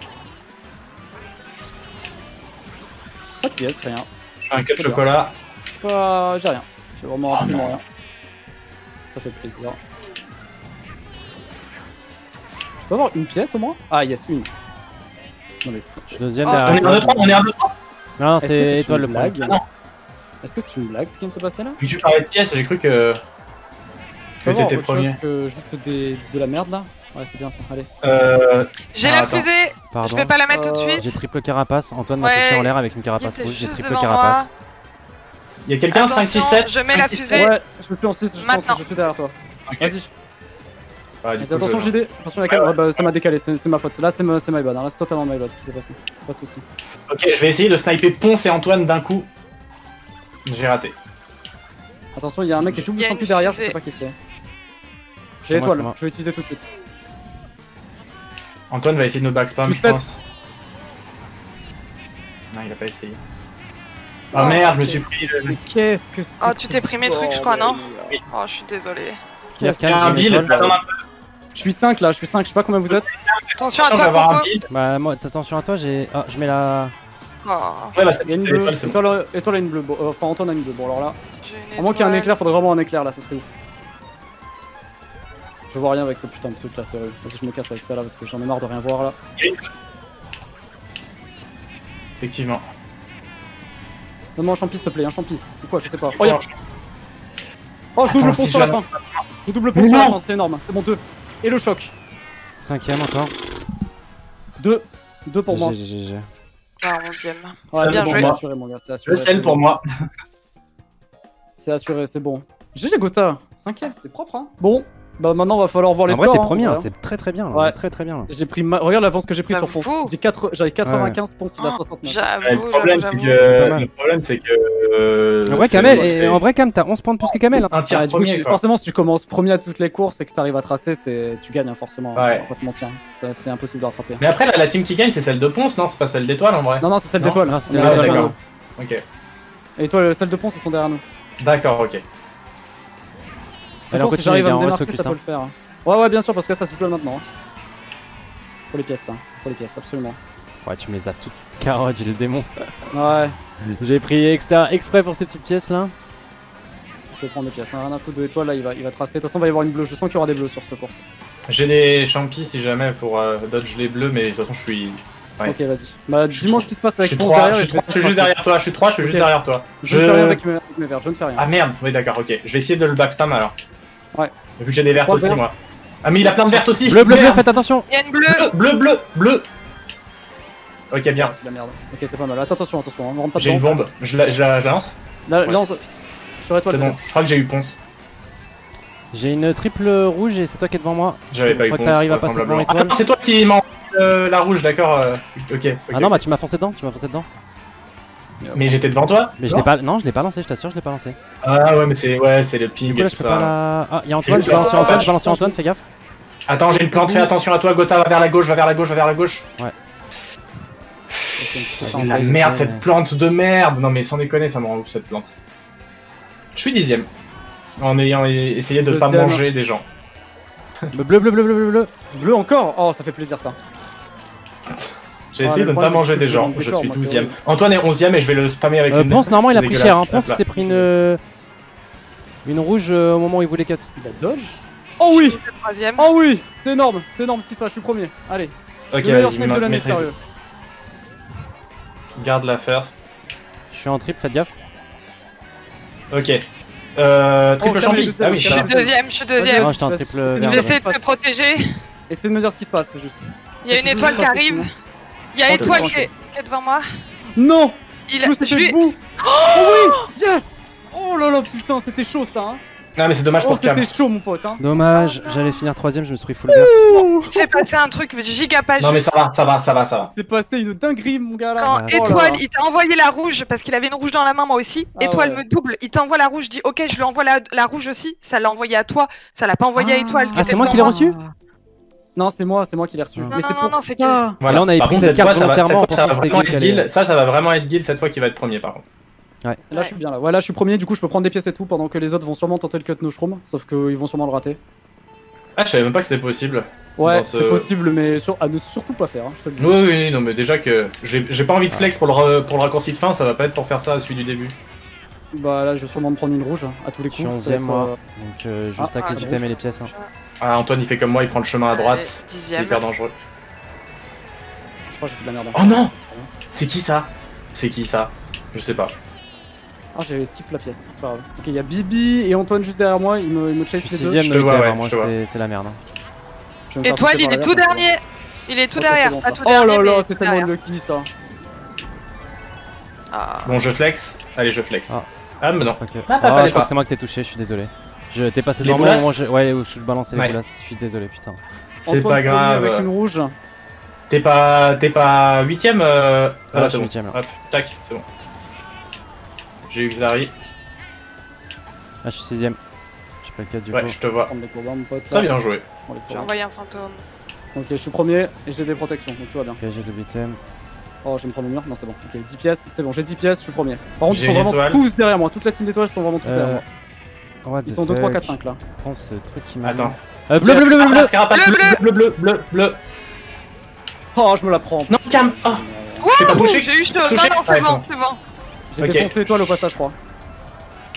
Pas de pièces, rien. Un bien. chocolat. Pas... J'ai rien. J'ai vraiment Oh rien. Ça fait plaisir. Je peux avoir une pièce au moins? Ah yes, une. Non mais... Je deuxième Ah, On est un 2-3, on est un 2-3. Non, c'est étoile une le blague? Ah non. Est-ce que c'est une blague ce qui vient de se passer là? Vu que tu parlais de pièces, j'ai cru que, que t'étais premier. que juste des... de la merde là? Ouais c'est bien ça, allez. Euh, J'ai Ah, la attends. fusée. Je vais pas la mettre tout de Euh, J'ai suite. triple carapace. Antoine m'a Ouais. touché en l'air avec une carapace rouge. J'ai triple carapace. il y a quelqu'un 5, 6, Attention, 7. je mets la 5, 6, fusée. 7. Ouais, je peux plus en 6, je pense Maintenant. que je suis derrière toi. Vas-y, Ah, attention je- JD, attention la cam. Ouais, bah ça m'a décalé, c'est ma faute. Là c'est ma- c'est my bad, hein. là c'est totalement my bad ce qui s'est passé. Pas de soucis. Ok, je vais essayer de sniper Ponce et Antoine d'un coup. J'ai raté. Attention, il y a un mec qui est champi une derrière, je sais pas qui c'est. J'ai l'étoile, je vais utiliser tout de suite. Antoine va essayer de me backspam, Je pense. Non, il a pas essayé. Oh, Oh, merde, je me suis pris le. Mais qu'est-ce que c'est Oh, tu t'es pris mes trucs, je crois, non bordel Oh, je suis Qu'est-ce Il y a un build, attends un peu. Je suis 5 là, je suis 5, je sais pas combien vous êtes. Attention à Attention, je vais toi, avoir un build. Bah, moi, attention à toi, j'ai. Ah, je mets la. Oh, Ouais, bah, c'est Il y a une bleue, l'étoile, c'est bon. étoile, étoile a une bleue, enfin Antoine a une bleue, bon alors là, à moins qu'il y ait un éclair, faudrait vraiment un éclair là, ça serait ouf. Je vois rien avec ce putain de truc là, c'est vrai. Vas-y, je me casse avec ça là parce que j'en ai marre de rien voir là. Effectivement. Donne-moi un champi s'il te plaît, un champi. C'est quoi, je sais pas. Oh, y'a- oh, je double Attends, ponce si sur la fin. Je double ponce sur la Non. fin, c'est énorme. C'est bon, 2. Et le choc. Cinquième encore. 2. 2 pour moi. GG, GG. Ah, onzième. Ouais, bien joué. assuré mon gars, c'est assuré. Le sel pour bon. moi. C'est assuré, c'est bon. GG Gotha, 5ème, c'est propre hein. Bon, bah maintenant va falloir voir les En vrai, scores. t'es hein, premier, hein, c'est très très bien. là. Ouais. Très très bien. J'ai pris ma... Regarde l'avance que j'ai pris sur Ponce. J'avais 95 Ponce, il a Oh, 69. J'avoue, Ouais, le problème, j'avoue, c'est j'avoue. que. Pas mal. Le problème, c'est que. euh, En vrai, Kamel, et- en vrai, Cam, t'as 11 points de plus que Kamel. hein. Un tiers coup, forcément, si tu commences premier à toutes les courses et que tu arrives à tracer, c'est tu gagnes hein, forcément. Ouais. Pas te mentir. hein. Ça, C'est impossible de rattraper. Mais après, là, la team qui gagne, c'est celle de Ponce, non? C'est pas celle d'étoile en vrai Non, non, c'est celle d'étoile. d'accord. nous. Ok. Et toi, celle de Ponce, ils sont derrière nous. D'accord, ok. J'arrive à les gars, me on reste démarquer, focus, ça peut hein. le faire. hein. Ouais, ouais, bien sûr, parce que ça se joue maintenant. hein. Pour les pièces, là. Pour les pièces, absolument. Ouais, tu me les as toutes carottes, j'ai le démon. Ouais, J'ai pris extra, exprès pour ces petites pièces là. je vais prendre des pièces. hein. Rien à foutre de étoile, là, il va, il va tracer. De toute façon, il va y avoir une bleue. Je sens qu'il y aura des bleus sur cette course. J'ai des champis si jamais pour euh, dodge les bleus, mais de toute façon, je suis. Ouais. Ok, vas-y. Bah, dis-moi ce qui se passe avec 3, derrière. je suis je suis juste derrière toi, je suis 3, je suis juste derrière toi. Je ne fais rien avec mes, avec mes verts, je ne fais rien. Ah merde, oui d'accord, ok. Je vais essayer de le backstam alors. Ouais. Vu que j'ai des vertes aussi verts. moi. Ah mais il a plein de vertes aussi Bleu, bleu, bleu, faites attention. Il y a une bleue. Bleu, bleu, bleu, bleu Ok bien, Ah, c'est de la merde. Ok, c'est pas mal. Attends, attention, attention, on rentre pas j'ai une bombe, je la, je la- je la lance Ouais. sur étoile. C'est bon, je crois que j'ai eu ponce. J'ai une triple rouge et c'est toi qui es devant moi. J'avais pas eu ponce, à passer devant. Ah, c'est toi qui m'en euh, la rouge, d'accord euh, Ok, ok. Ah non, bah tu m'as foncé dedans, tu m'as foncé dedans. Mais j'étais devant toi Mais je Non l'ai pas, non, je l'ai pas lancé, je t'assure, je l'ai pas lancé. Ah ouais mais c'est ouais, c'est le ping Du coup et là, tout je peux pas ça. la. Ah, y'a Antoine, je balance sur Antoine, je balance sur Antoine, fais gaffe. Attends, j'ai une plante, fais attention à toi, Gotha, va vers la gauche, va vers la gauche, va vers la gauche. Ok, C'est de la merde sais, cette mais- plante de merde Non mais sans déconner, ça me rend ouf cette plante. Je suis dixième. En ayant e- essayé de pas manger des gens. Bleu, bleu, bleu, bleu, bleu, bleu. Bleu encore Oh, ça fait plaisir ça. J'ai Ah, essayé de ne pas manger des je gens, suis je suis décor, moi, douzième. c'est Antoine est onzième et je vais le spammer avec Euh, une... Ponce, normalement, il a pris cher. Hein. Ponce, là. il s'est pris une. euh, Une rouge euh, au moment où il voulait cut. Il a dodge Oh oui Je suis Troisième. Oh oui C'est énorme, c'est énorme ce qui se passe, je suis premier. Allez, Ok, le meilleur vas-y, de l'année, sérieux. Garde la first. Je suis en triple, faites gaffe. Ok. Euh, triple Oh, champi. Ah oui, Je suis deuxième, je suis deuxième. Non, j'étais en vas-y, triple. Je vais essayer de te protéger. Essayez de me dire ce qui se passe, juste. Il y a une étoile qui arrive. Il y a Oh, étoile qui est, qui est devant moi. Non Il suis je lui- fait debout Oh oui Yes Oh là là, putain, c'était chaud ça, hein Non mais c'est dommage Oh, pour Cam. c'était chaud, mon pote, hein Dommage, Oh, j'allais finir troisième, je me suis pris full vert. Il s'est passé un truc giga pas Non mais ça va, ça va, ça va, ça va. C'est passé une dinguerie, mon gars, là Quand Ah, Oh là Étoile, là. il t'a envoyé la rouge parce qu'il avait une rouge dans la main, moi aussi. Ah Étoile ouais. me double, il t'envoie la rouge, je dis ok, je lui envoie la, la rouge aussi. Ça l'a envoyé à toi, ça l'a pas envoyé à Étoile. qui Ah, c'est moi qui l'ai reçu? Non, c'est moi, c'est moi qui l'ai reçu. Non, Mais non, c'est non, pour non, c'est ça. Voilà. là, on avait par pris contre, cette cette carte fois, ça va, cette fois, ça va vraiment être Ça, ça va vraiment être Guil cette fois qui va être premier par contre. Là, je suis bien là. Ouais, là, je suis premier, du coup, je peux prendre des pièces et tout pendant que les autres vont sûrement tenter le cut no shroom. Sauf qu'ils vont sûrement le rater. Ah, je savais même pas que c'était possible. Ouais, ce- c'est possible, mais sur... à ne surtout pas faire, hein, je te le dis. Oui, oui, non, mais déjà que j'ai pas envie de flex pour le, pour le raccourci de fin, ça va pas être pour faire ça à celui du début. Bah là, je vais sûrement me prendre une rouge hein, à tous les Je coups. suis ça va 11ème être, moi. euh, Donc euh, juste Ah, ah, les items et les pièces. hein. Ah, Antoine il fait comme moi, il prend le chemin à droite. Allez, C'est hyper dangereux. Je crois que j'ai fait de la merde. Oh non C'est qui ça? C'est qui ça? Je sais pas. Ah, j'ai skip la pièce, c'est pas grave. Ok, il y a Bibi et Antoine juste derrière moi, ils me, ils me chase les deux. sixième Je te vois, ouais, hein, moi je te vois. c'est la merde. hein. Faire Étoile, toucher il est tout dernier. Il est tout derrière, pas Oh là là, c'est tellement lucky ça. Ah. Bon, je flex. Allez, je flex. Ah. Ah, mais non. Ok. Ah, Ah, je crois pas. que c'est moi que t'es touché, je suis désolé. Je t'ai passé Les devant moi où je... Ouais, je balançais les Ouais. boulasses, je suis désolé, putain. C'est pas grave. Avec une rouge. T'es pas, t'es pas huitième euh... Ah, Ah, là, c'est suis bon. huitième, là. Hop, tac, c'est bon. J'ai eu Xari. Ah, je suis sixième. Je sais pas le cas du Ouais, coup. je te vois. Très bien joué. J'ai envoyé un fantôme. Ok, je suis premier et j'ai des protections, donc tout va bien. Ok, j'ai double item. Oh, je vais me prendre le mur. Non, c'est bon. Ok, 10 pièces, c'est bon, j'ai 10 pièces, je suis premier. Par contre, ils J'ai sont vraiment étoile. tous derrière moi. Toute la team d'étoiles sont vraiment tous derrière Euh, moi. What Ils sont 2, 3, fuck 4, 5 là. Prends ce truc qui m'a. Attends. Euh, bleu, bleu, bleu, bleu, bleu. Bleu, bleu, bleu, bleu, bleu, bleu. Oh, je me la prends. Non, Cam Oh T'es pas touché J'ai eu chaud. Non, Touché non, c'est Ouais, bon, c'est bon. J'ai Ok. défoncé étoile au passage, je crois.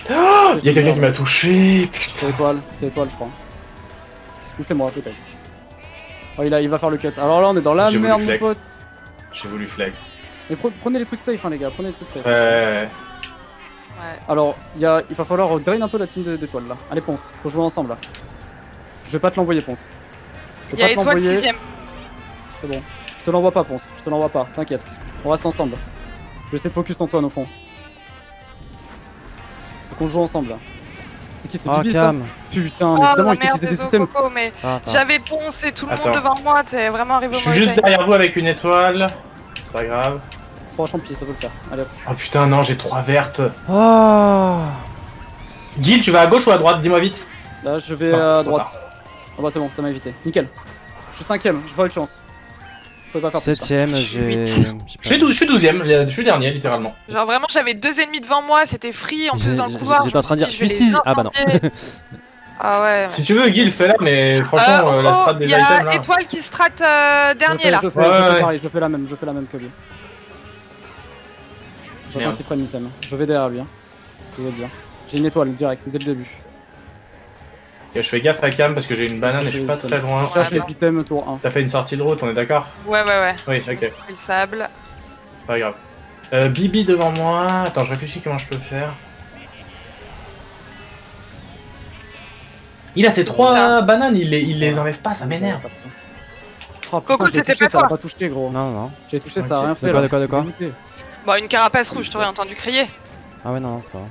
Il y a quelqu'un qui m'a touché, putain. C'est étoile, c'est étoile, je crois. Ou c'est moi, peut-être. Oh, il, a, il va faire le cut. Alors là, on est dans la merde, mon flex. pote. J'ai voulu flex. Mais pre- prenez les trucs safe, hein, les gars, prenez les trucs safe. Ouais, ouais. Alors, il, y a, il va falloir drain un peu la team d'étoiles là. Allez, Ponce, faut jouer ensemble là. Je vais pas te l'envoyer, Ponce. Je vais y a pas te étoile l'envoyer. 6ème. C'est bon. Je te l'envoie pas, Ponce. Je te l'envoie pas, t'inquiète. On reste ensemble. Je vais essayer de focus Antoine au fond. Faut qu'on joue ensemble là. C'est qui C'est Ah, Bibi ça Cam. Putain, mais Oh évidemment, mais Ah, ah. j'avais poncé tout le Attends. monde devant moi, t'es vraiment arrivé Je au suis mauvais juste derrière vous avec une étoile. C'est pas grave. 3 champions, ça peut le faire. Allez hop. Oh putain, non, j'ai trois vertes. Oh. Guil, tu vas à gauche ou à droite? Dis-moi vite. Là, je vais Ah, à droite. Ah bah, c'est bon, ça m'a évité. Nickel. Je suis cinquième, j'ai pas eu de chance. Je peux pas faire plus. hein. J'ai. Je suis, dou- je suis douzième, je suis dernier littéralement. Genre vraiment, j'avais deux ennemis devant moi, c'était free en plus dans le couloir. j'étais en train de suis dire, je suis vais les six. Ah bah non. Ah ouais. Si tu veux, Guil, fais-la, mais franchement, Euh, euh, la oh, strat des il y a items là. étoile qui strat euh, Je dernier fais- là. Je fais, Ouais, je fais ouais. pareil, je fais la même, je fais la même que lui. J'attends Merde. qu'il prenne l'item. Je vais derrière lui. Hein. Je vais dire. J'ai une étoile direct dès le début. Ok, je fais gaffe à Cam parce que j'ai une banane et je suis pas très loin. Je cherche Ouais, les items tour 1. T'as fait une sortie de route, on est d'accord? Ouais, ouais, ouais. Oui, ok, le sable. pas grave. Euh, Bibi devant moi. Attends, je réfléchis comment je peux faire. Il a ses trois Ça. bananes, il les, il les enlève pas, ça m'énerve. Oh, Coco, c'était touché, pas toi. pas touché gros. Non, non. J'ai touché, ça a rien De fait. quoi, là. de quoi, de quoi. Bon, une carapace rouge, t'aurais entendu crier. Ah ouais, non, non, c'est pas vrai.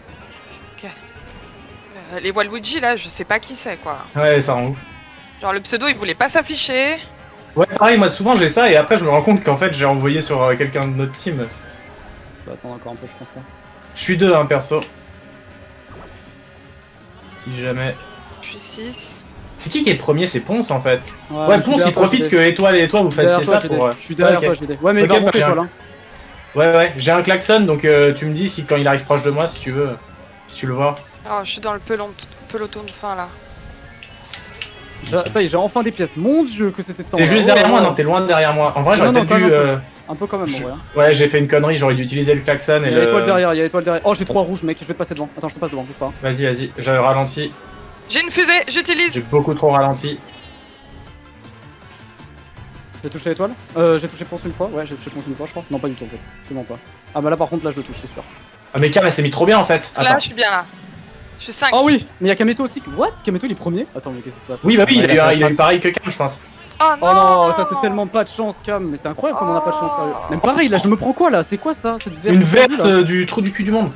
Euh, les Waluigi là, je sais pas qui c'est quoi. Ouais, ça rend ouf. Genre le pseudo il voulait pas s'afficher. Ouais, pareil, moi souvent j'ai ça et après je me rends compte qu'en fait j'ai envoyé sur euh, quelqu'un de notre team. Je vais attendre encore un peu, je pense pas. Je suis deux, hein, perso. Si jamais. Je suis 6. C'est qui qui est premier? C'est Ponce en fait. Ouais, Ouais, je Ponce il profite que Étoile et toi vous Je fassiez ça pour. euh, Je suis derrière ok. toi, JD. Ouais, mais il Ok, va remonter, bah, toi là. Ouais, ouais, j'ai un klaxon donc euh, tu me dis si quand il arrive proche de moi si tu veux. Si tu le vois. Oh, je suis dans le pelon- peloton de fin là. Ça y est, j'ai enfin des pièces. Mon dieu, que c'était temps. T'es juste Oh derrière moi, non, t'es loin derrière moi. En vrai, j'aurais peut-être dû. euh, Un peu quand même, Je- en vrai. hein. Ouais, j'ai fait une connerie, j'aurais dû utiliser le klaxon et Il y a le. étoile derrière, il y a étoile derrière. Oh, j'ai trois rouges, mec, je vais te passer devant. Attends, je te passe devant, bouge pas. Vas-y, vas-y, j'ai ralenti. J'ai une fusée, j'utilise. J'ai beaucoup trop ralenti. J'ai touché étoile Euh, j'ai touché Ponce une fois Ouais, j'ai touché Ponce une fois, je crois. Non, pas du tout en fait. Absolument pas. Ah, bah là par contre, là je le touche, c'est sûr. Ah, mais Cam, elle s'est mis trop bien en fait. Là, Attends. je suis bien là. Je suis 5. Oh oui Mais il y a Kameto aussi. What? Kameto il est premier? Attends, mais qu'est-ce qui se passe? Oui, bah oui, Ouais, il a, eu, il il a eu pareil que Cam, je pense. Oh Oh non, non, ça c'est tellement pas de chance, Cam. Mais c'est incroyable comme on a pas de chance, sérieux. Même pareil, là je me prends quoi là? C'est quoi ça? Cette verte Une verte là euh, du trou du cul du monde.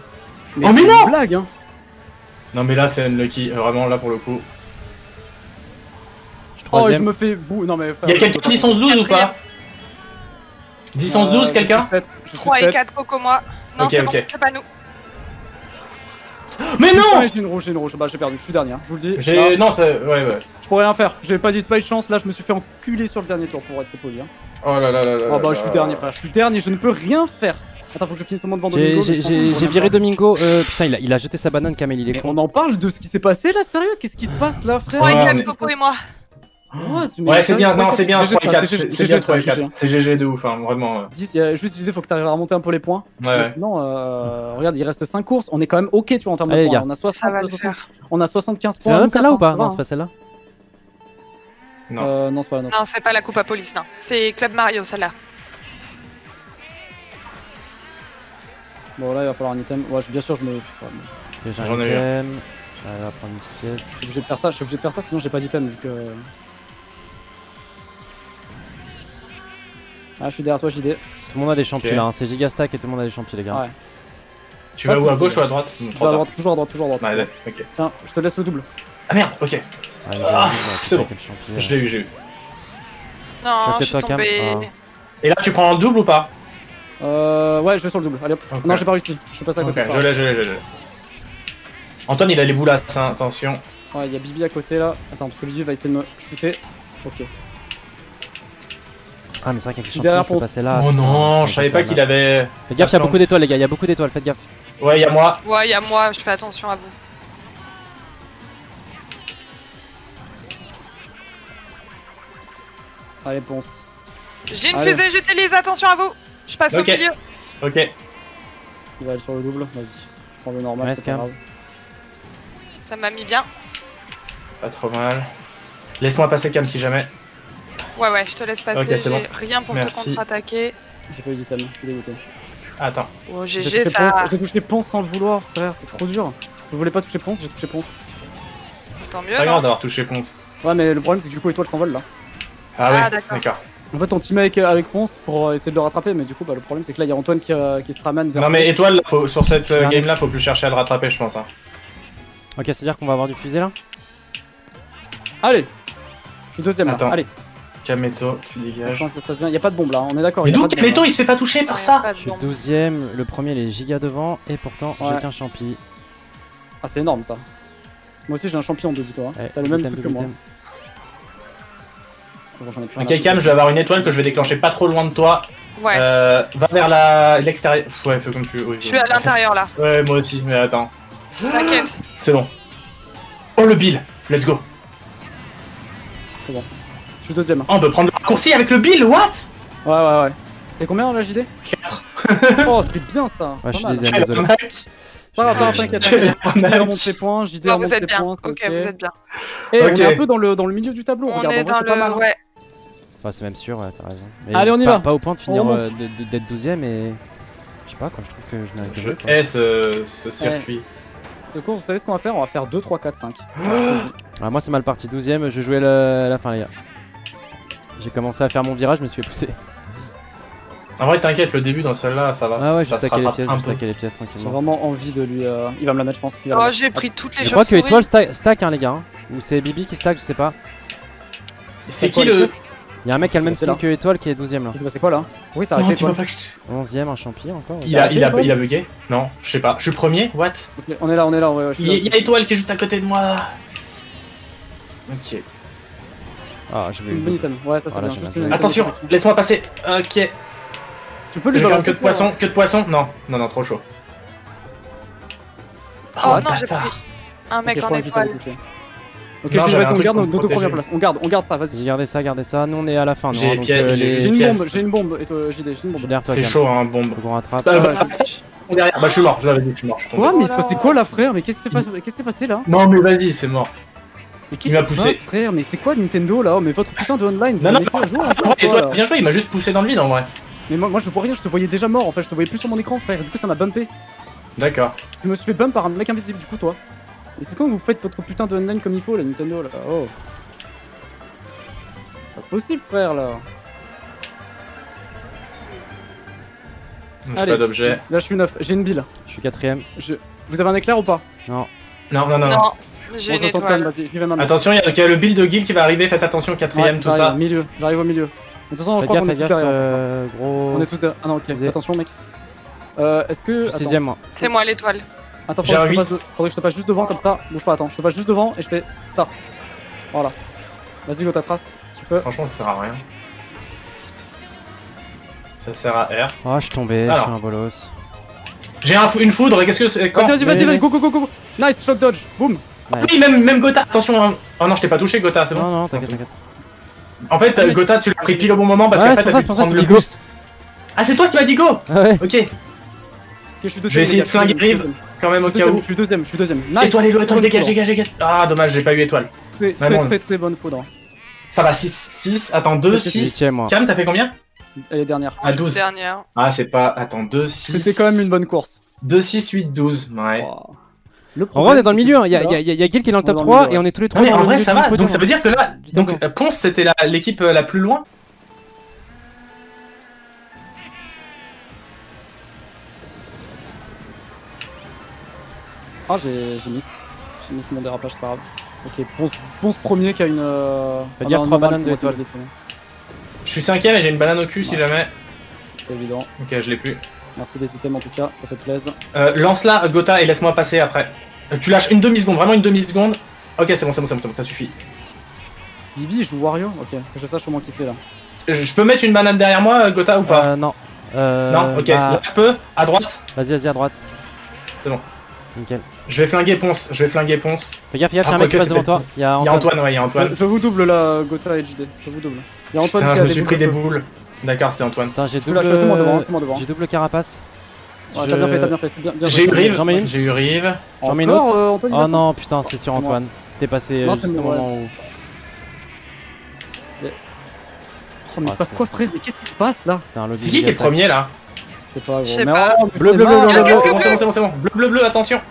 Mais Oh, mais c'est non une blague hein Non, mais là, c'est unlucky. Vraiment, là pour le coup. Oh, et je me fais bou. Non, mais frère. Y'a quelqu'un 10 11 12 ou pas 10 11 12 quelqu'un 3 et 4 Coco moi. Non, Ok, c'est ok. bon, c'est pas nous. Mais non J'ai une rouge, j'ai une rouge. Bah, j'ai perdu, je suis dernier, hein, je vous le dis. J'ai. Non, ça. Ouais, ouais. je pourrais rien faire. J'ai pas dit pas de chance. Là, je me suis fait enculer sur le dernier tour pour être c'est poli. Hein. Oh là là là là. Oh bah, je suis dernier, frère. Je suis dernier, je ne peux rien faire. Attends, faut que je finisse au moins devant J'ai Domingo. j'ai- viré. Domingo. Euh, putain, il a, il a jeté sa banane, Kamel, il est Mais con. on en parle de ce qui s'est passé là, sérieux? Qu'est-ce qui se passe là, frère? 3 Ouais, et on 4 est- Coco et moi. Mais Ouais, c'est bien, non, c'est bien GG, 3 et 4. GG, C'est c'est GG, bien 3 et GG. 4. C'est GG de ouf, hein, vraiment. 10, il y a juste l'idée, faut que tu arrives à remonter un peu les points. Sinon, euh, regarde, il reste 5 courses. On est quand même ok, tu vois, en termes Allez, de points. On a, 60, Ça va le 60 faire. on a 75 C'est points. note celle-là ou pas Non, c'est pas celle-là. Non. Euh, non, c'est pas la note. Non, c'est pas la coupe à police, non. C'est Club Mario, celle-là. Bon, là, il va falloir un item. Ouais, je- bien sûr, je me. J'ai J'en un ai eu un. item. J'arrive à prendre une petite pièce. Je suis obligé de faire ça, je suis obligé de faire ça, sinon j'ai pas d'item vu que. Ah, je suis derrière toi, JD. Tout le monde a des champions là, hein. c'est Gigastack et tout le monde a des champions, les gars. Ouais. Tu vas Pas où à gauche ou à droite Je vais à droite, toujours à droite, toujours à droite. Ok. Tiens, je te laisse le double. Ah merde, ok. Ah, bah, c'est bon. Je l'ai eu, j'ai eu. Non, je suis. Ah. Et là, tu prends un double ou pas Euh. Ouais, je vais sur le double. Allez hop. Non, j'ai pas réussi. Je suis passé à côté. je l'ai, je l'ai, je l'ai. Antoine, il a les boulasses, hein, attention. Ouais, il y a Bibi à côté là. Attends, parce que Bibi va essayer de me shooter. Ok. Ah, mais c'est vrai suis champions, derrière je peux pour- passer là. oh non, putain, je savais pas qu'il avait. Faites gaffe, il y a beaucoup d'étoiles, les gars, il y a beaucoup d'étoiles, faites gaffe. Ouais, y'a moi. Ouais, y a moi, je fais attention à vous. Allez, ponce. J'ai une Allez. fusée, j'utilise, attention à vous Je passe au milieu. Ok. Il va aller sur le double, vas-y. Je prends le normal, Ouais, c'est pas grave. Ça m'a mis bien. Pas trop mal. Laisse-moi passer Cam si jamais. Ouais, ouais, je te laisse passer, c'est j'ai bon. rien pour te contre-attaquer. J'ai pas eu d'item, je suis dégoûté. Attends. Oh, J'ai GG, ça. J'ai touché Ponce sans le vouloir, frère, c'est trop dur. Je voulais pas toucher Ponce, j'ai touché Ponce. Tant mieux, Pas grave d'avoir touché Ponce. Ouais, mais le problème c'est que du coup, Étoile s'envole là. Ah Ah, ouais, d'accord. d'accord. En fait, on team avec, avec Ponce pour euh, essayer de le rattraper, mais du coup, bah, le problème c'est que là, il y a Antoine qui, euh, qui se ramène vers. Non mais étoile, là, faut- sur cette euh, game là, faut plus chercher à le rattraper, je pense. Hein. Ok, c'est-à-dire qu'on va avoir du fusée là? Allez Je suis deuxième là, Attends. allez. Kameto, tu Je dégages. pense que ça se passe bien. Y a pas de bombe là, on est d'accord. Mais d'où bombe, Kameto là. il se fait pas toucher par ça Je suis bombe. 12ème, le premier il est giga devant, et pourtant Ouais. j'ai qu'un champi. Ah, c'est énorme ça. Moi aussi, j'ai un champion de dis-toi. hein. Ouais, T'as le même truc que moi. Bon, Ok. Cam, je vais avoir une étoile que je vais déclencher pas trop loin de toi. Ouais, Euh, va vers la l'extérieur. Ouais, fais comme tu veux. oui, je suis à l'intérieur là. Ouais, moi aussi, mais attends. T'inquiète. C'est bon. Oh le Bill, let's go. Je suis deuxième. Oh, on peut prendre le raccourci avec le Bill, what? Ouais, ouais, ouais. T'es combien en la JD 4. Oh, c'est bien ça. Ouais, je suis désolé. arnaque. Pas grave, pas grave, t'inquiète. T'inquiète. Remonte ses points, JD remonte vous ses êtes bien. points. Ok, vous êtes bien. Et Ok. on est un peu dans le, dans le milieu du tableau. On Regarde, est dans c'est pas mal. le. hein. Ouais. Enfin, c'est même sûr, ouais, t'as raison. Mais Allez, on y pas- va. Pas au point de finir euh, d'être 12ème et. Je sais pas quoi, je trouve que je n'arrive Je pas. quoi. hais ce, ce circuit. Cette course, vous savez ce qu'on va faire? On va faire 2, 3, 4, 5. Ah, moi c'est mal parti, 12ème, je vais jouer le- la fin, les gars. J'ai commencé à faire mon virage, je me suis fait pousser. En vrai, t'inquiète, le début dans celle-là, ça va. Ah ouais, juste se taquer les rattrape pièces, un juste pièces J'ai tranquillement. vraiment envie de lui. euh, Il va me la mettre, je pense. Oh, j'ai pris toutes les Je crois que. Étoile stack, stack, hein, les gars. hein. Ou c'est Bibi qui stack, je sais pas. C'est qui le. pièces Il y a un mec qui a le même skin que Étoile qui est 12ème là. C'est quoi là Oui, ça que je- 11ème, un champi encore. Il a, il, a, il a bugué Non, je sais pas. Je suis premier What On est là, on est là. Ouais, ouais, il y a Étoile qui est juste à côté de moi. Ok. Ah, je vais Une bonne item. Ouais, ça c'est Voilà, bien. j'ai Juste une item Attention, laisse-moi passer. Ok. Tu peux lui vais faire balancer que de poisson, que de poisson Non, non, non, trop chaud. Oh Ah, non, j'ai pris un mec je en crois qu'il t'a étoile. touché. Ok, Non, je un on garde nos deux premières places. On garde, on garde ça, vas-y. Gardez ça, gardez ça. Nous on est à la fin. J'ai hein, euh, j'ai les- une bombe, j'ai une bombe, et toi, JD, j'ai une bombe. C'est chaud, hein, bombe. Faut qu'on rattrape. Euh, bah, Ouais, derrière. Bah, je suis mort, je l'avais dit, je suis mort. Quoi Mais Oh c'est quoi là, frère? Mais qu'est-ce qui s'est passé Qu'est-ce qui s'est passé là? Non, mais vas-y, c'est mort. Mais Il m'a qui poussé. passe, frère Mais c'est quoi Nintendo là Oh, Mais votre putain de online, Non, non, jour un peu, Ah, Et toi, là bien joué, il m'a juste poussé dans le vide en vrai. Mais moi, moi je vois rien, je te voyais déjà mort en fait, je te voyais plus sur mon écran, frère. Du coup, ça m'a bumpé. D'accord. Je me suis fait bump par un mec invisible, du coup, toi. Et c'est quand vous faites votre putain de online comme il faut, la Nintendo là Oh. Pas possible, frère là. J'ai pas d'objet. Là, je suis neuf, j'ai une bille. Je suis quatrième. Je... Vous avez un éclair ou pas? Non. Non, non, non. non. J'ai Bon. Attention, il y, a- il y a le build de Guild qui va arriver, faites attention, quatrième, Ouais, tout j'arrive ça. au milieu, j'arrive au milieu. De toute façon, je crois qu'on est tous derrière. euh, gros. On est tous derrière. Ah non, ok, Vous attention, mec. Euh, est-ce que. Moi. C'est moi l'étoile. Attends, faudrait que, je te passe, faudrait que je te passe juste devant comme ça. Bouge pas, attends, je te passe juste devant et je fais ça. Voilà. Vas-y, go ta trace. Tu peux. Franchement, ça sert à rien. Ça sert à R. Oh, je suis tombé, je suis un bolos. J'ai un une foudre, qu'est-ce que c'est quand Vas-y, vas-y, vas-y, Vas-y, vas-y, go, go, go, go. Nice, shock dodge. Boum. Oui, même, même Gotha, attention. hein. Oh non, je t'ai pas touché, Gotha, c'est bon. Non, non, t'inquiète, t'inquiète. En fait, Gotha, tu l'as pris pile au bon moment parce Ouais, qu'après t'as ça prendre le boost. Ah, c'est toi qui m'as dit go Ah ouais. Ok, Ok, je suis deuxième. Je vais essayer de flinguer Rive. deuxième. quand même au cas où. je suis deuxième, je suis deuxième. Nice. Étoile, étoile, étoile, dégage, dégage, dégage. Ah, dommage, j'ai pas eu étoile. Très, très, très, très bonne foudre. Ça va, 6, 6. Attends, 2, C'est 6. Huitième moi. Cam, t'as fait combien? Elle est dernière. À 12. Dernière. Ah, c'est pas. Attends, 2, 6. C'était quand même une bonne course. 2, 6, 8, 12. Ouais. Wow. Le En vrai, on est dans le milieu. hein. Il y a, là- il y a, il y a Gil qui est dans le On top est dans le 3 milieu, et on est tous les Non, trois. mais en vrai, ça va. Donc ça veut dire que là. Donc Ponce, c'était l'équipe euh, la plus loin Ah, j'ai j'ai miss. J'ai miss mon dérapage, c'est pas grave. Ok, Ponce, Ponce premier qui a une. Euh... Faut dire non, trois normal, bananes c'est moi de qui l'ai étoile. détruit. Je suis cinquième et j'ai une banane au cul si jamais. C'est évident. Ok, je l'ai plus. Merci des items en tout cas, ça fait plaisir. Euh, Lance-la, Gotha, et laisse-moi passer après. Euh, tu lâches une demi-seconde, vraiment une demi-seconde. Ok, c'est bon, c'est bon, c'est bon, c'est bon, ça suffit. Bibi il joue Wario Ok, que je sache au moins qui c'est là. Euh, Je peux mettre une banane derrière moi, euh, Gotha, ou pas Euh, non. Euh, Non, ok. bah, Là, je peux, à droite. Vas-y, vas-y, à droite. C'est bon. Nickel. Je vais flinguer Ponce, je vais flinguer Ponce. Fais gaffe, gaffe, Ah, y'a un mec qui passe devant toi. Il y a Antoine. Antoine, ouais, il y a Antoine. Je, je vous double là, Gotha et JD. Je vous double. Il y a Antoine Putain, qui je a me suis pris des boules. D'accord, c'était Antoine. J'ai double. J'ai double carapace. Ouais, Je- T'as bien fait, t'as bien fait. J'ai eu. Rive, J'en mets une. j'ai eu Rive. J'en mets une Encore, autre. euh, Antoine, Oh non, putain, c'était sur. Antoine. T'es passé Non, euh, c'est juste au moment où. Oh, mais il Ah, se passe quoi, frère? Mais qu'est-ce qui se passe là? C'est un lobby. C'est qui qui est le premier là? Je sais pas, gros. Mais pas. oh, Bleu, bleu, bleu, C'est bleu, bon, c'est bon, c'est bon, c'est bon. Bleu, bleu, bleu, attention.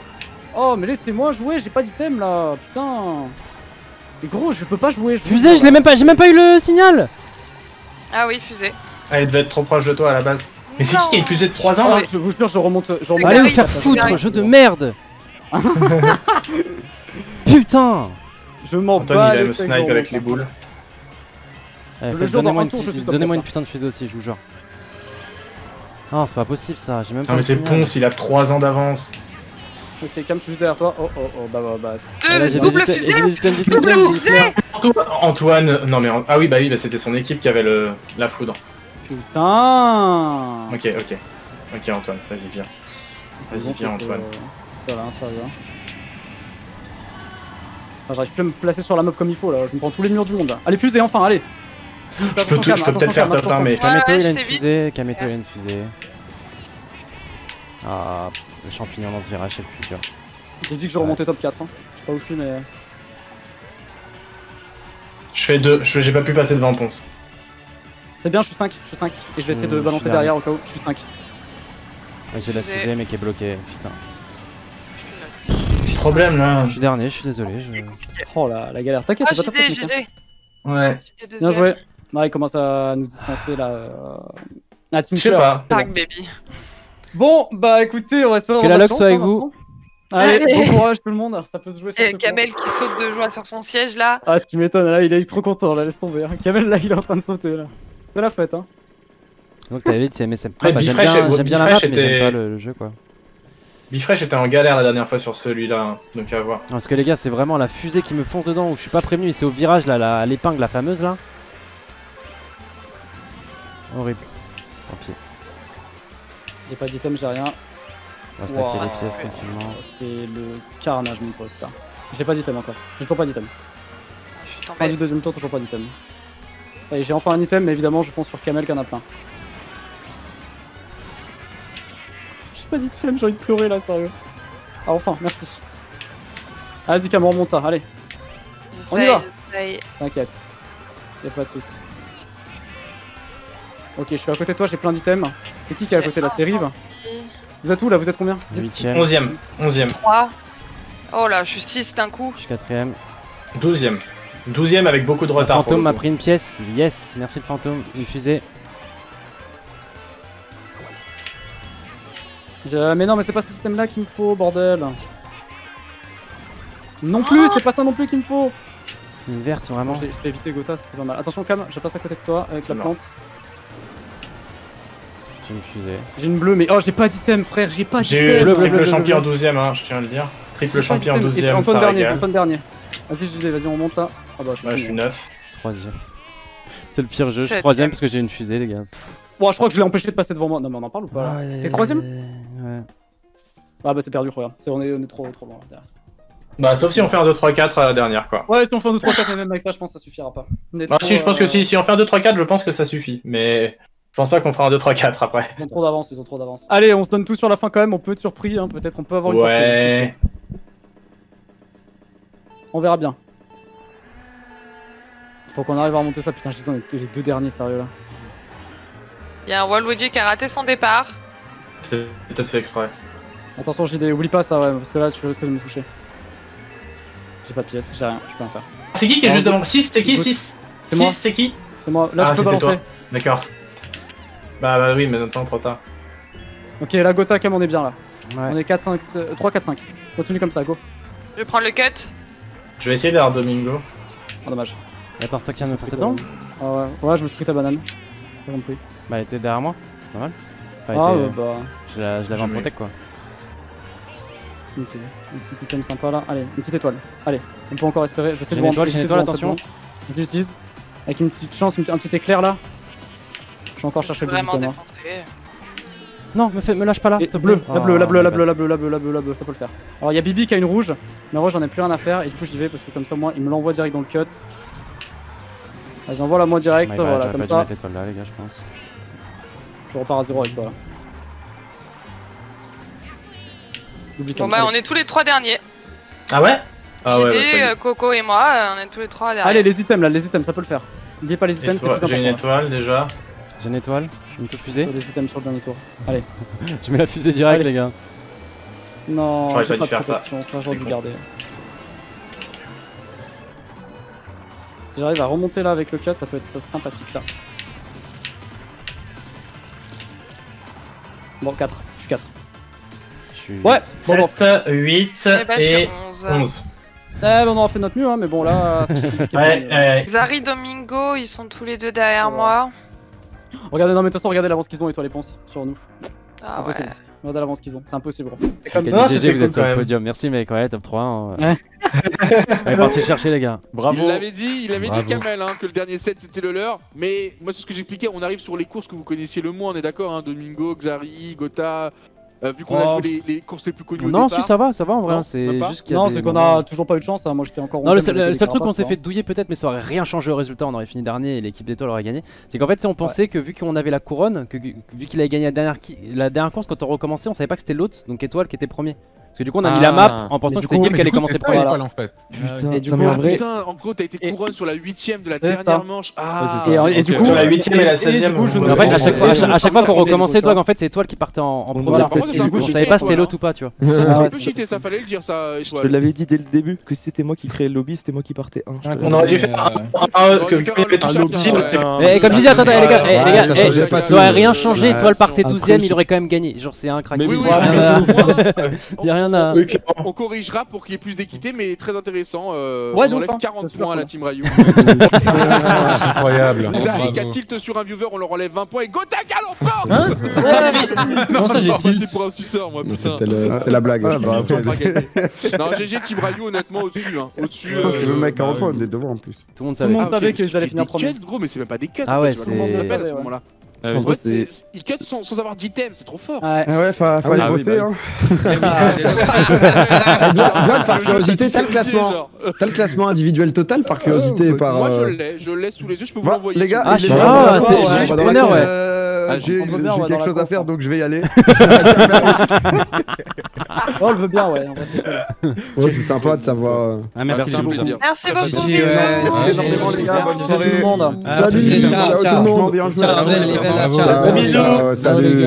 Oh, mais laissez-moi jouer, j'ai pas d'item là. Putain. Mais gros, je peux pas jouer. je Fusée, je l'ai même pas, j'ai même pas eu le signal. Ah oui, fusée. Ah, il devait être trop proche de toi à la base. Mais c'est qui qui a une fusée de 3 ans Ah, là je vous jure, je remonte. Je remonte Allez vous faire foutre, jeu de merde. Putain. Je m'en bats il aime steaks, snipe avec les boules. Eh, le Donnez-moi un une, putain de fusée aussi, je vous jure. Non, c'est pas possible ça, j'ai même pas Non, mais le c'est. Ponce, il a 3 ans d'avance. Ok, Cam, je suis juste derrière toi. Oh, oh, oh, bah, bah, bah. Ah, là, Deux, j'ai double des fusée items- j'ai des items, j'ai des Double items, j'ai fusée Antoine, non mais ah oui bah oui bah c'était son équipe qui avait le la foudre. Putain. Ok ok ok Antoine vas-y viens. Vas-y viens Antoine. euh, Ça va, ça va. Ah, J'arrive plus à me placer sur la mob comme il faut là, je me prends tous les murs du monde là. Allez, fusée enfin, allez Je peux, tout- je peux peut-être faire top 1 mais Kameto il a une fusée, Kameto il a une fusée. Ah, le champignon dans ce virage c'est le plus dur. J'ai dit que je remontais top 4, hein. je sais pas où je suis mais... je fais 2, j'ai pas pu passer devant Ponce. C'est bien, je suis 5, je suis 5. Et je vais essayer de je balancer derrière au cas où, je suis 5. Ouais, J'ai la Fusée. mais qui est bloquée, putain. Problème là. Je suis dernier, je suis désolé. Je... Oh la, la galère, t'inquiète, Ah, c'est pas ta faute hein. Ouais. Bien joué. Marie commence à nous distancer là. euh, Ah, Team Je sais pas. Park baby. Bon, bah écoutez, on va espérer Que la chance, soit avec hein, vous. maintenant. Allez, bon courage tout le monde, ça peut se jouer sur Et ce Kamel qui saute de joie sur son siège là. Ah, tu m'étonnes, là, il est trop content, là, laisse tomber. hein. Kamel, là, il est en train de sauter, là. C'est la fête, hein. Donc t'avais dit c'est MSM. Ouais, bah, j'aime bien, j'aime bien la map mais j'aime pas le, le jeu quoi. Bifresh était en galère la dernière fois sur celui-là, hein, donc à voir. Non, parce que les gars c'est vraiment la fusée qui me fonce dedans où je suis pas prévenu, c'est au virage là, la- l'épingle la fameuse là. Horrible. Tant pis, J'ai pas d'item, j'ai rien. on va stacker Wow. les pièces tranquillement. C'est le carnage, mon pote, là. J'ai pas d'item encore. J'ai toujours pas d'item. Je suis Fin du deuxième tour, toujours pas d'item. Et j'ai enfin un item, mais évidemment, je fonce sur Kamel qui en a plein. J'ai pas d'item, j'ai envie de pleurer là, sérieux. Ah, enfin, merci. Vas-y, Kamel, remonte ça, allez, On y va. t'inquiète. Y'a pas de soucis. Ok, je suis à côté de toi, j'ai plein d'items. C'est qui qui est à côté là C'est Rive Vous êtes où là Vous êtes combien Dites. 8ème, 11ème, 11ème, 3. Oh là, je suis 6 d'un coup. je suis 4ème. 12ème. 12ème avec beaucoup de Le retard. pour fantôme le m'a pris une pièce, yes, merci le fantôme, une fusée. Mais non, mais c'est pas ce système là qu'il me faut, bordel. Non plus, c'est pas ça non plus qu'il me faut. Une verte vraiment. J'ai évité Gotha, c'était pas mal. Attention, Cam, je passe à côté de toi avec la mort. J'ai une fusée. J'ai une bleue, mais oh, j'ai pas d'item, frère, j'ai pas J'ai d'item. eu le bleu, triple champion bleu. 12ème, hein, je tiens à le dire. Triple J'ai champion d'item. Et 12ème, Antoine ça dernier. Antoine dernier. Vas-y, JD, vas-y, on monte là. Ah bah, Ouais, je fini. suis 9. Troisième. C'est le pire jeu, je suis Septième. troisième parce que j'ai une fusée les gars. Bon, je crois que je l'ai empêché de passer devant moi. Non, mais on en parle ou pas T'es troisième Ouais. Ah bah, c'est perdu, regarde. C'est- On est, on est trop, trop loin derrière. Bah, sauf si on fait un 2, 3, 4 à la dernière, quoi. Ouais, si on fait un 2, 3, 4, mais même avec ça, je pense que ça suffira pas. Ah, trop, si, je pense que euh, si, si on fait un 2, 3, 4, je pense que ça suffit. Mais je pense pas qu'on fera un 2, 3, 4 après. Ils ont trop d'avance, ils ont trop d'avance. Allez, on se donne tout sur la fin quand même, on peut être surpris, hein. peut-être on peut avoir une surprise. Ouais. On verra bien. Faut qu'on arrive à remonter ça, putain, est les deux derniers, sérieux là. Il y a un Waluigi qui a raté son départ. C'est peut-être fait exprès. Attention, JD, oublie pas ça, ouais, parce que là, tu risques de me toucher. J'ai pas de pièce, j'ai rien, je peux rien faire. C'est qui qui est juste devant? 6, c'est qui? Écoute, 6 c'est moi. 6, c'est qui? C'est moi, là, Ah, je peux c'était balancer. D'accord. Bah, bah oui, mais maintenant trop tard. Ok, la Gotha, Cam, on est bien là. Ouais. On est 4, 5, euh, 3, 4, 5. Continue comme ça, go. Je vais prendre le cut. Je vais essayer d'avoir Domingo. Ah, dommage. Et Attends, c'est toi qui viens de me passer dedans Ah ouais, ouais, je me suis pris ta banane. J'ai compris. Bah elle était derrière moi, normal. Enfin, Ah, était- ouais, bah. Je la- je l'avais en protect quoi. Ok, une petite item sympa là. Allez, une petite étoile. Allez, on peut encore espérer. Je vais essayer J'ai de une étoile, j'ai une étoile, attention. Vas-y, utilise. Avec une petite chance, un petit éclair là. Je vais encore chercher le Vraiment défoncé. Non, me, fais, me lâche pas là. Bleu, la bleue, la Ah, bleue, la bleue, la bleue, la bleue, la bleue, la bleue, ça peut le faire. Alors il y a Bibi qui a une rouge, mais moi j'en ai plus rien à faire et du coup j'y vais parce que comme ça moi il me l'envoie direct dans le cut. Vas-y envoie la moi direct, bad, voilà comme ça. là, les gars, je pense. Je repars à zéro avec toi là. Bon bah allez. on est tous les trois derniers. Ah ouais? Ah ouais, bah, y est. euh, Coco et moi, euh, on est tous les trois derniers. Allez les items là, les items ça peut le faire. N'oubliez pas les items, c'est plus J'ai une important. étoile déjà. J'ai une étoile, une toute fusée. Les items sur le dernier tour. Allez. Je mets la fusée direct, Allez. les gars. Non, J'aurais j'ai pas pas dû de faire ça. j'aurais dû garder. Si j'arrive à remonter là avec le cut, ça peut être sympathique là. Bon, 4, je suis 4. Je suis. Ouais, bon, bon. 7, 8 Eh bah, suis et 11. 11. Eh, ben, on aura fait notre mieux, hein, mais bon là. Ouais, ouais. Zari, Domingo, ils sont tous les deux derrière Ouais. moi. Regardez, non, mais de toute façon, regardez l'avance qu'ils ont, et ponce, sur nous. Ah ouais. Impossible. Regardez l'avance qu'ils ont, c'est impossible. C'est comme. Non, GG, vous cool êtes sur le podium. Merci, mec. Ouais, top 3. hein. Ouais. On est parti chercher, les gars. Bravo. Il l'avait dit, il avait Bravo. dit Kamel hein, que le dernier set c'était le leur. Mais moi c'est ce que j'expliquais, on arrive sur les courses que vous connaissiez le moins, on est d'accord, hein, Domingo, Xari, Gotha. Euh, vu qu'on a Oh. joué les, les courses les plus connues au Non, départ. si, ça va, ça va en vrai. Non, hein, C'est juste qu'il y a Non, des c'est qu'on a toujours pas eu de chance, hein. moi j'étais encore. Non, le 11e seul, le truc qu'on s'est fait douiller peut-être, mais ça aurait rien changé au résultat, on aurait fini dernier et l'équipe d'étoiles aurait gagné. C'est qu'en fait, on pensait que vu qu'on avait la couronne, que, vu qu'il avait gagné la dernière, la dernière course, quand on recommençait, on savait pas que c'était l'autre, donc étoile qui était premier. Parce que du coup, on a mis la Ah. map en pensant que c'était mais qui allait commencer premier. en fait. Putain, et du non, coup, mais en Ah, vrai, putain, en gros t'as été Et- couronne sur la huitième de la dernière ça. manche. Ah, c'est ça. Et, et du coup, sur la huitième et la du 16e, coup, je on- me Mais en fait, à chaque fois, à chaque, fois qu'on recommençait, c'est toi, ça. en fait, c'est étoile qui partait en, premier. On savait pas si c'était l'autre ou pas, tu vois. C'est Ah un peu cheaté, ça fallait le dire ça, Je te l'avais dit dès le début que si c'était moi qui créais le lobby, c'était moi qui partais 1. On aurait dû faire un, un, que Mais comme je disais, attends, les gars, eh, les gars, ça eh, aurait rien changé, étoile partait après, 12ème, je- il aurait quand même gagné. Genre, c'est un crack. A rien à. Oui, clairement. On corrigera pour qu'il y ait plus d'équité, mais très intéressant. Euh, Ouais, on enlève hein, 40 c'est super points à la team Rayou. Incroyable. Zari qui a tilt sur un viewer, on leur enlève 20 points. Et Gotha galopant Hein Non, ça j'ai tilt. C'est pour un suceur, moi, putain. C'était la blague. Ah, bah. On. Non, GG Team Rayou, honnêtement, au-dessus. Hein. Au-dessus. Je pense que euh, le mec à bah, 40 points, il est devant en plus. Tout le monde Tout le savait. monde Ah, savait que j'allais finir des premier. cuts, gros, mais c'est même pas des cuts. Ah ouais, vois comment c'est- ça s'appelle à ce ouais. Moment-là En Ils cut sans, sans avoir d'items, c'est trop fort. Ouais. Ah Ah bosser, bah hein. Par curiosité, t'as le classement. T'as le classement individuel total par curiosité, par. Moi, je euh, l'ai, je l'ai sous les yeux, je peux vous Bah, l'envoyer. les gars, Ah, je suis preneur, ouais. Euh, Ah, J'ai quelque chose à faire donc je vais y aller. Oh, on le veut bien, ouais. en vrai, c'est cool. Ouais, c'est sympa de savoir. euh, Ah, Merci merci. beaucoup. plaisir. Merci Merci. beaucoup. Merci, énormément, les gars. Bonne Merci soirée. tout le monde. Salut, Salut, ciao tout le monde. Bien joué. Bisous. Salut.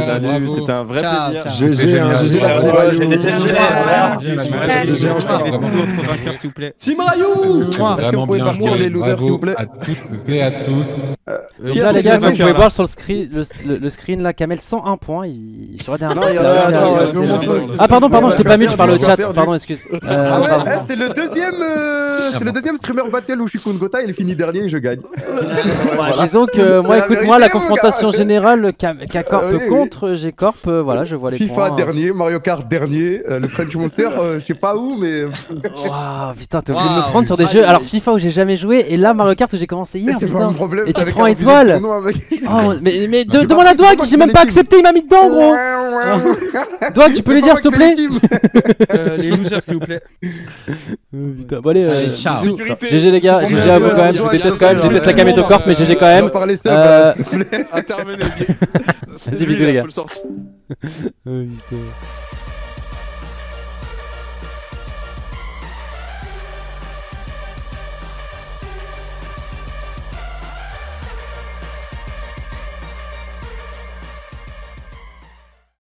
C'était un vrai plaisir. GG, team Rayou. j'ai déjà joué, Ouais. GG en retard. vainqueur, s'il vous plaît. Team Rayou Est-ce que vous Vraiment pouvez bien faire moins joué. les losers s'il vous plaît À toutes et à tous. Les gars, vous tu pouvez voir sur le screen, le, screen là, Kamel 101 points. Il il montre. Ah, pardon, pardon, je t'ai pas mis, je parle au chat. Pardon, excuse. Euh, Ah ouais, c'est le deuxième, euh, c'est le deuxième streamer battle où je suis contre Gotha, il finit dernier et je gagne. Voilà, Disons que moi, la écoute, moi, vérité, la confrontation générale, K-Corp Ah contre G-Corp, euh, voilà, je vois les FIFA points. dernier, Mario Kart dernier, le French Monster, je sais pas où, mais Waouh, putain, t'es obligé de me prendre sur des jeux. Alors, FIFA où j'ai jamais joué, et là, Mario Kart où j'ai commencé hier, putain. Et tu prends étoile. Oh, mais, mais de- demande à moi j'ai même pas les accepté, il m'a mis dedans, gros. Doig, tu peux lui dire, s'il te plaît Euh, les losers, s'il vous plaît. Putain, bon, allez, euh, ciao. GG les gars, GG à vous euh, quand même, je vous déteste quand même, je déteste la euh, Kameto Corp, mais GG quand même. va parler seul, Euh, bah. Vas-y, bisous, les gars.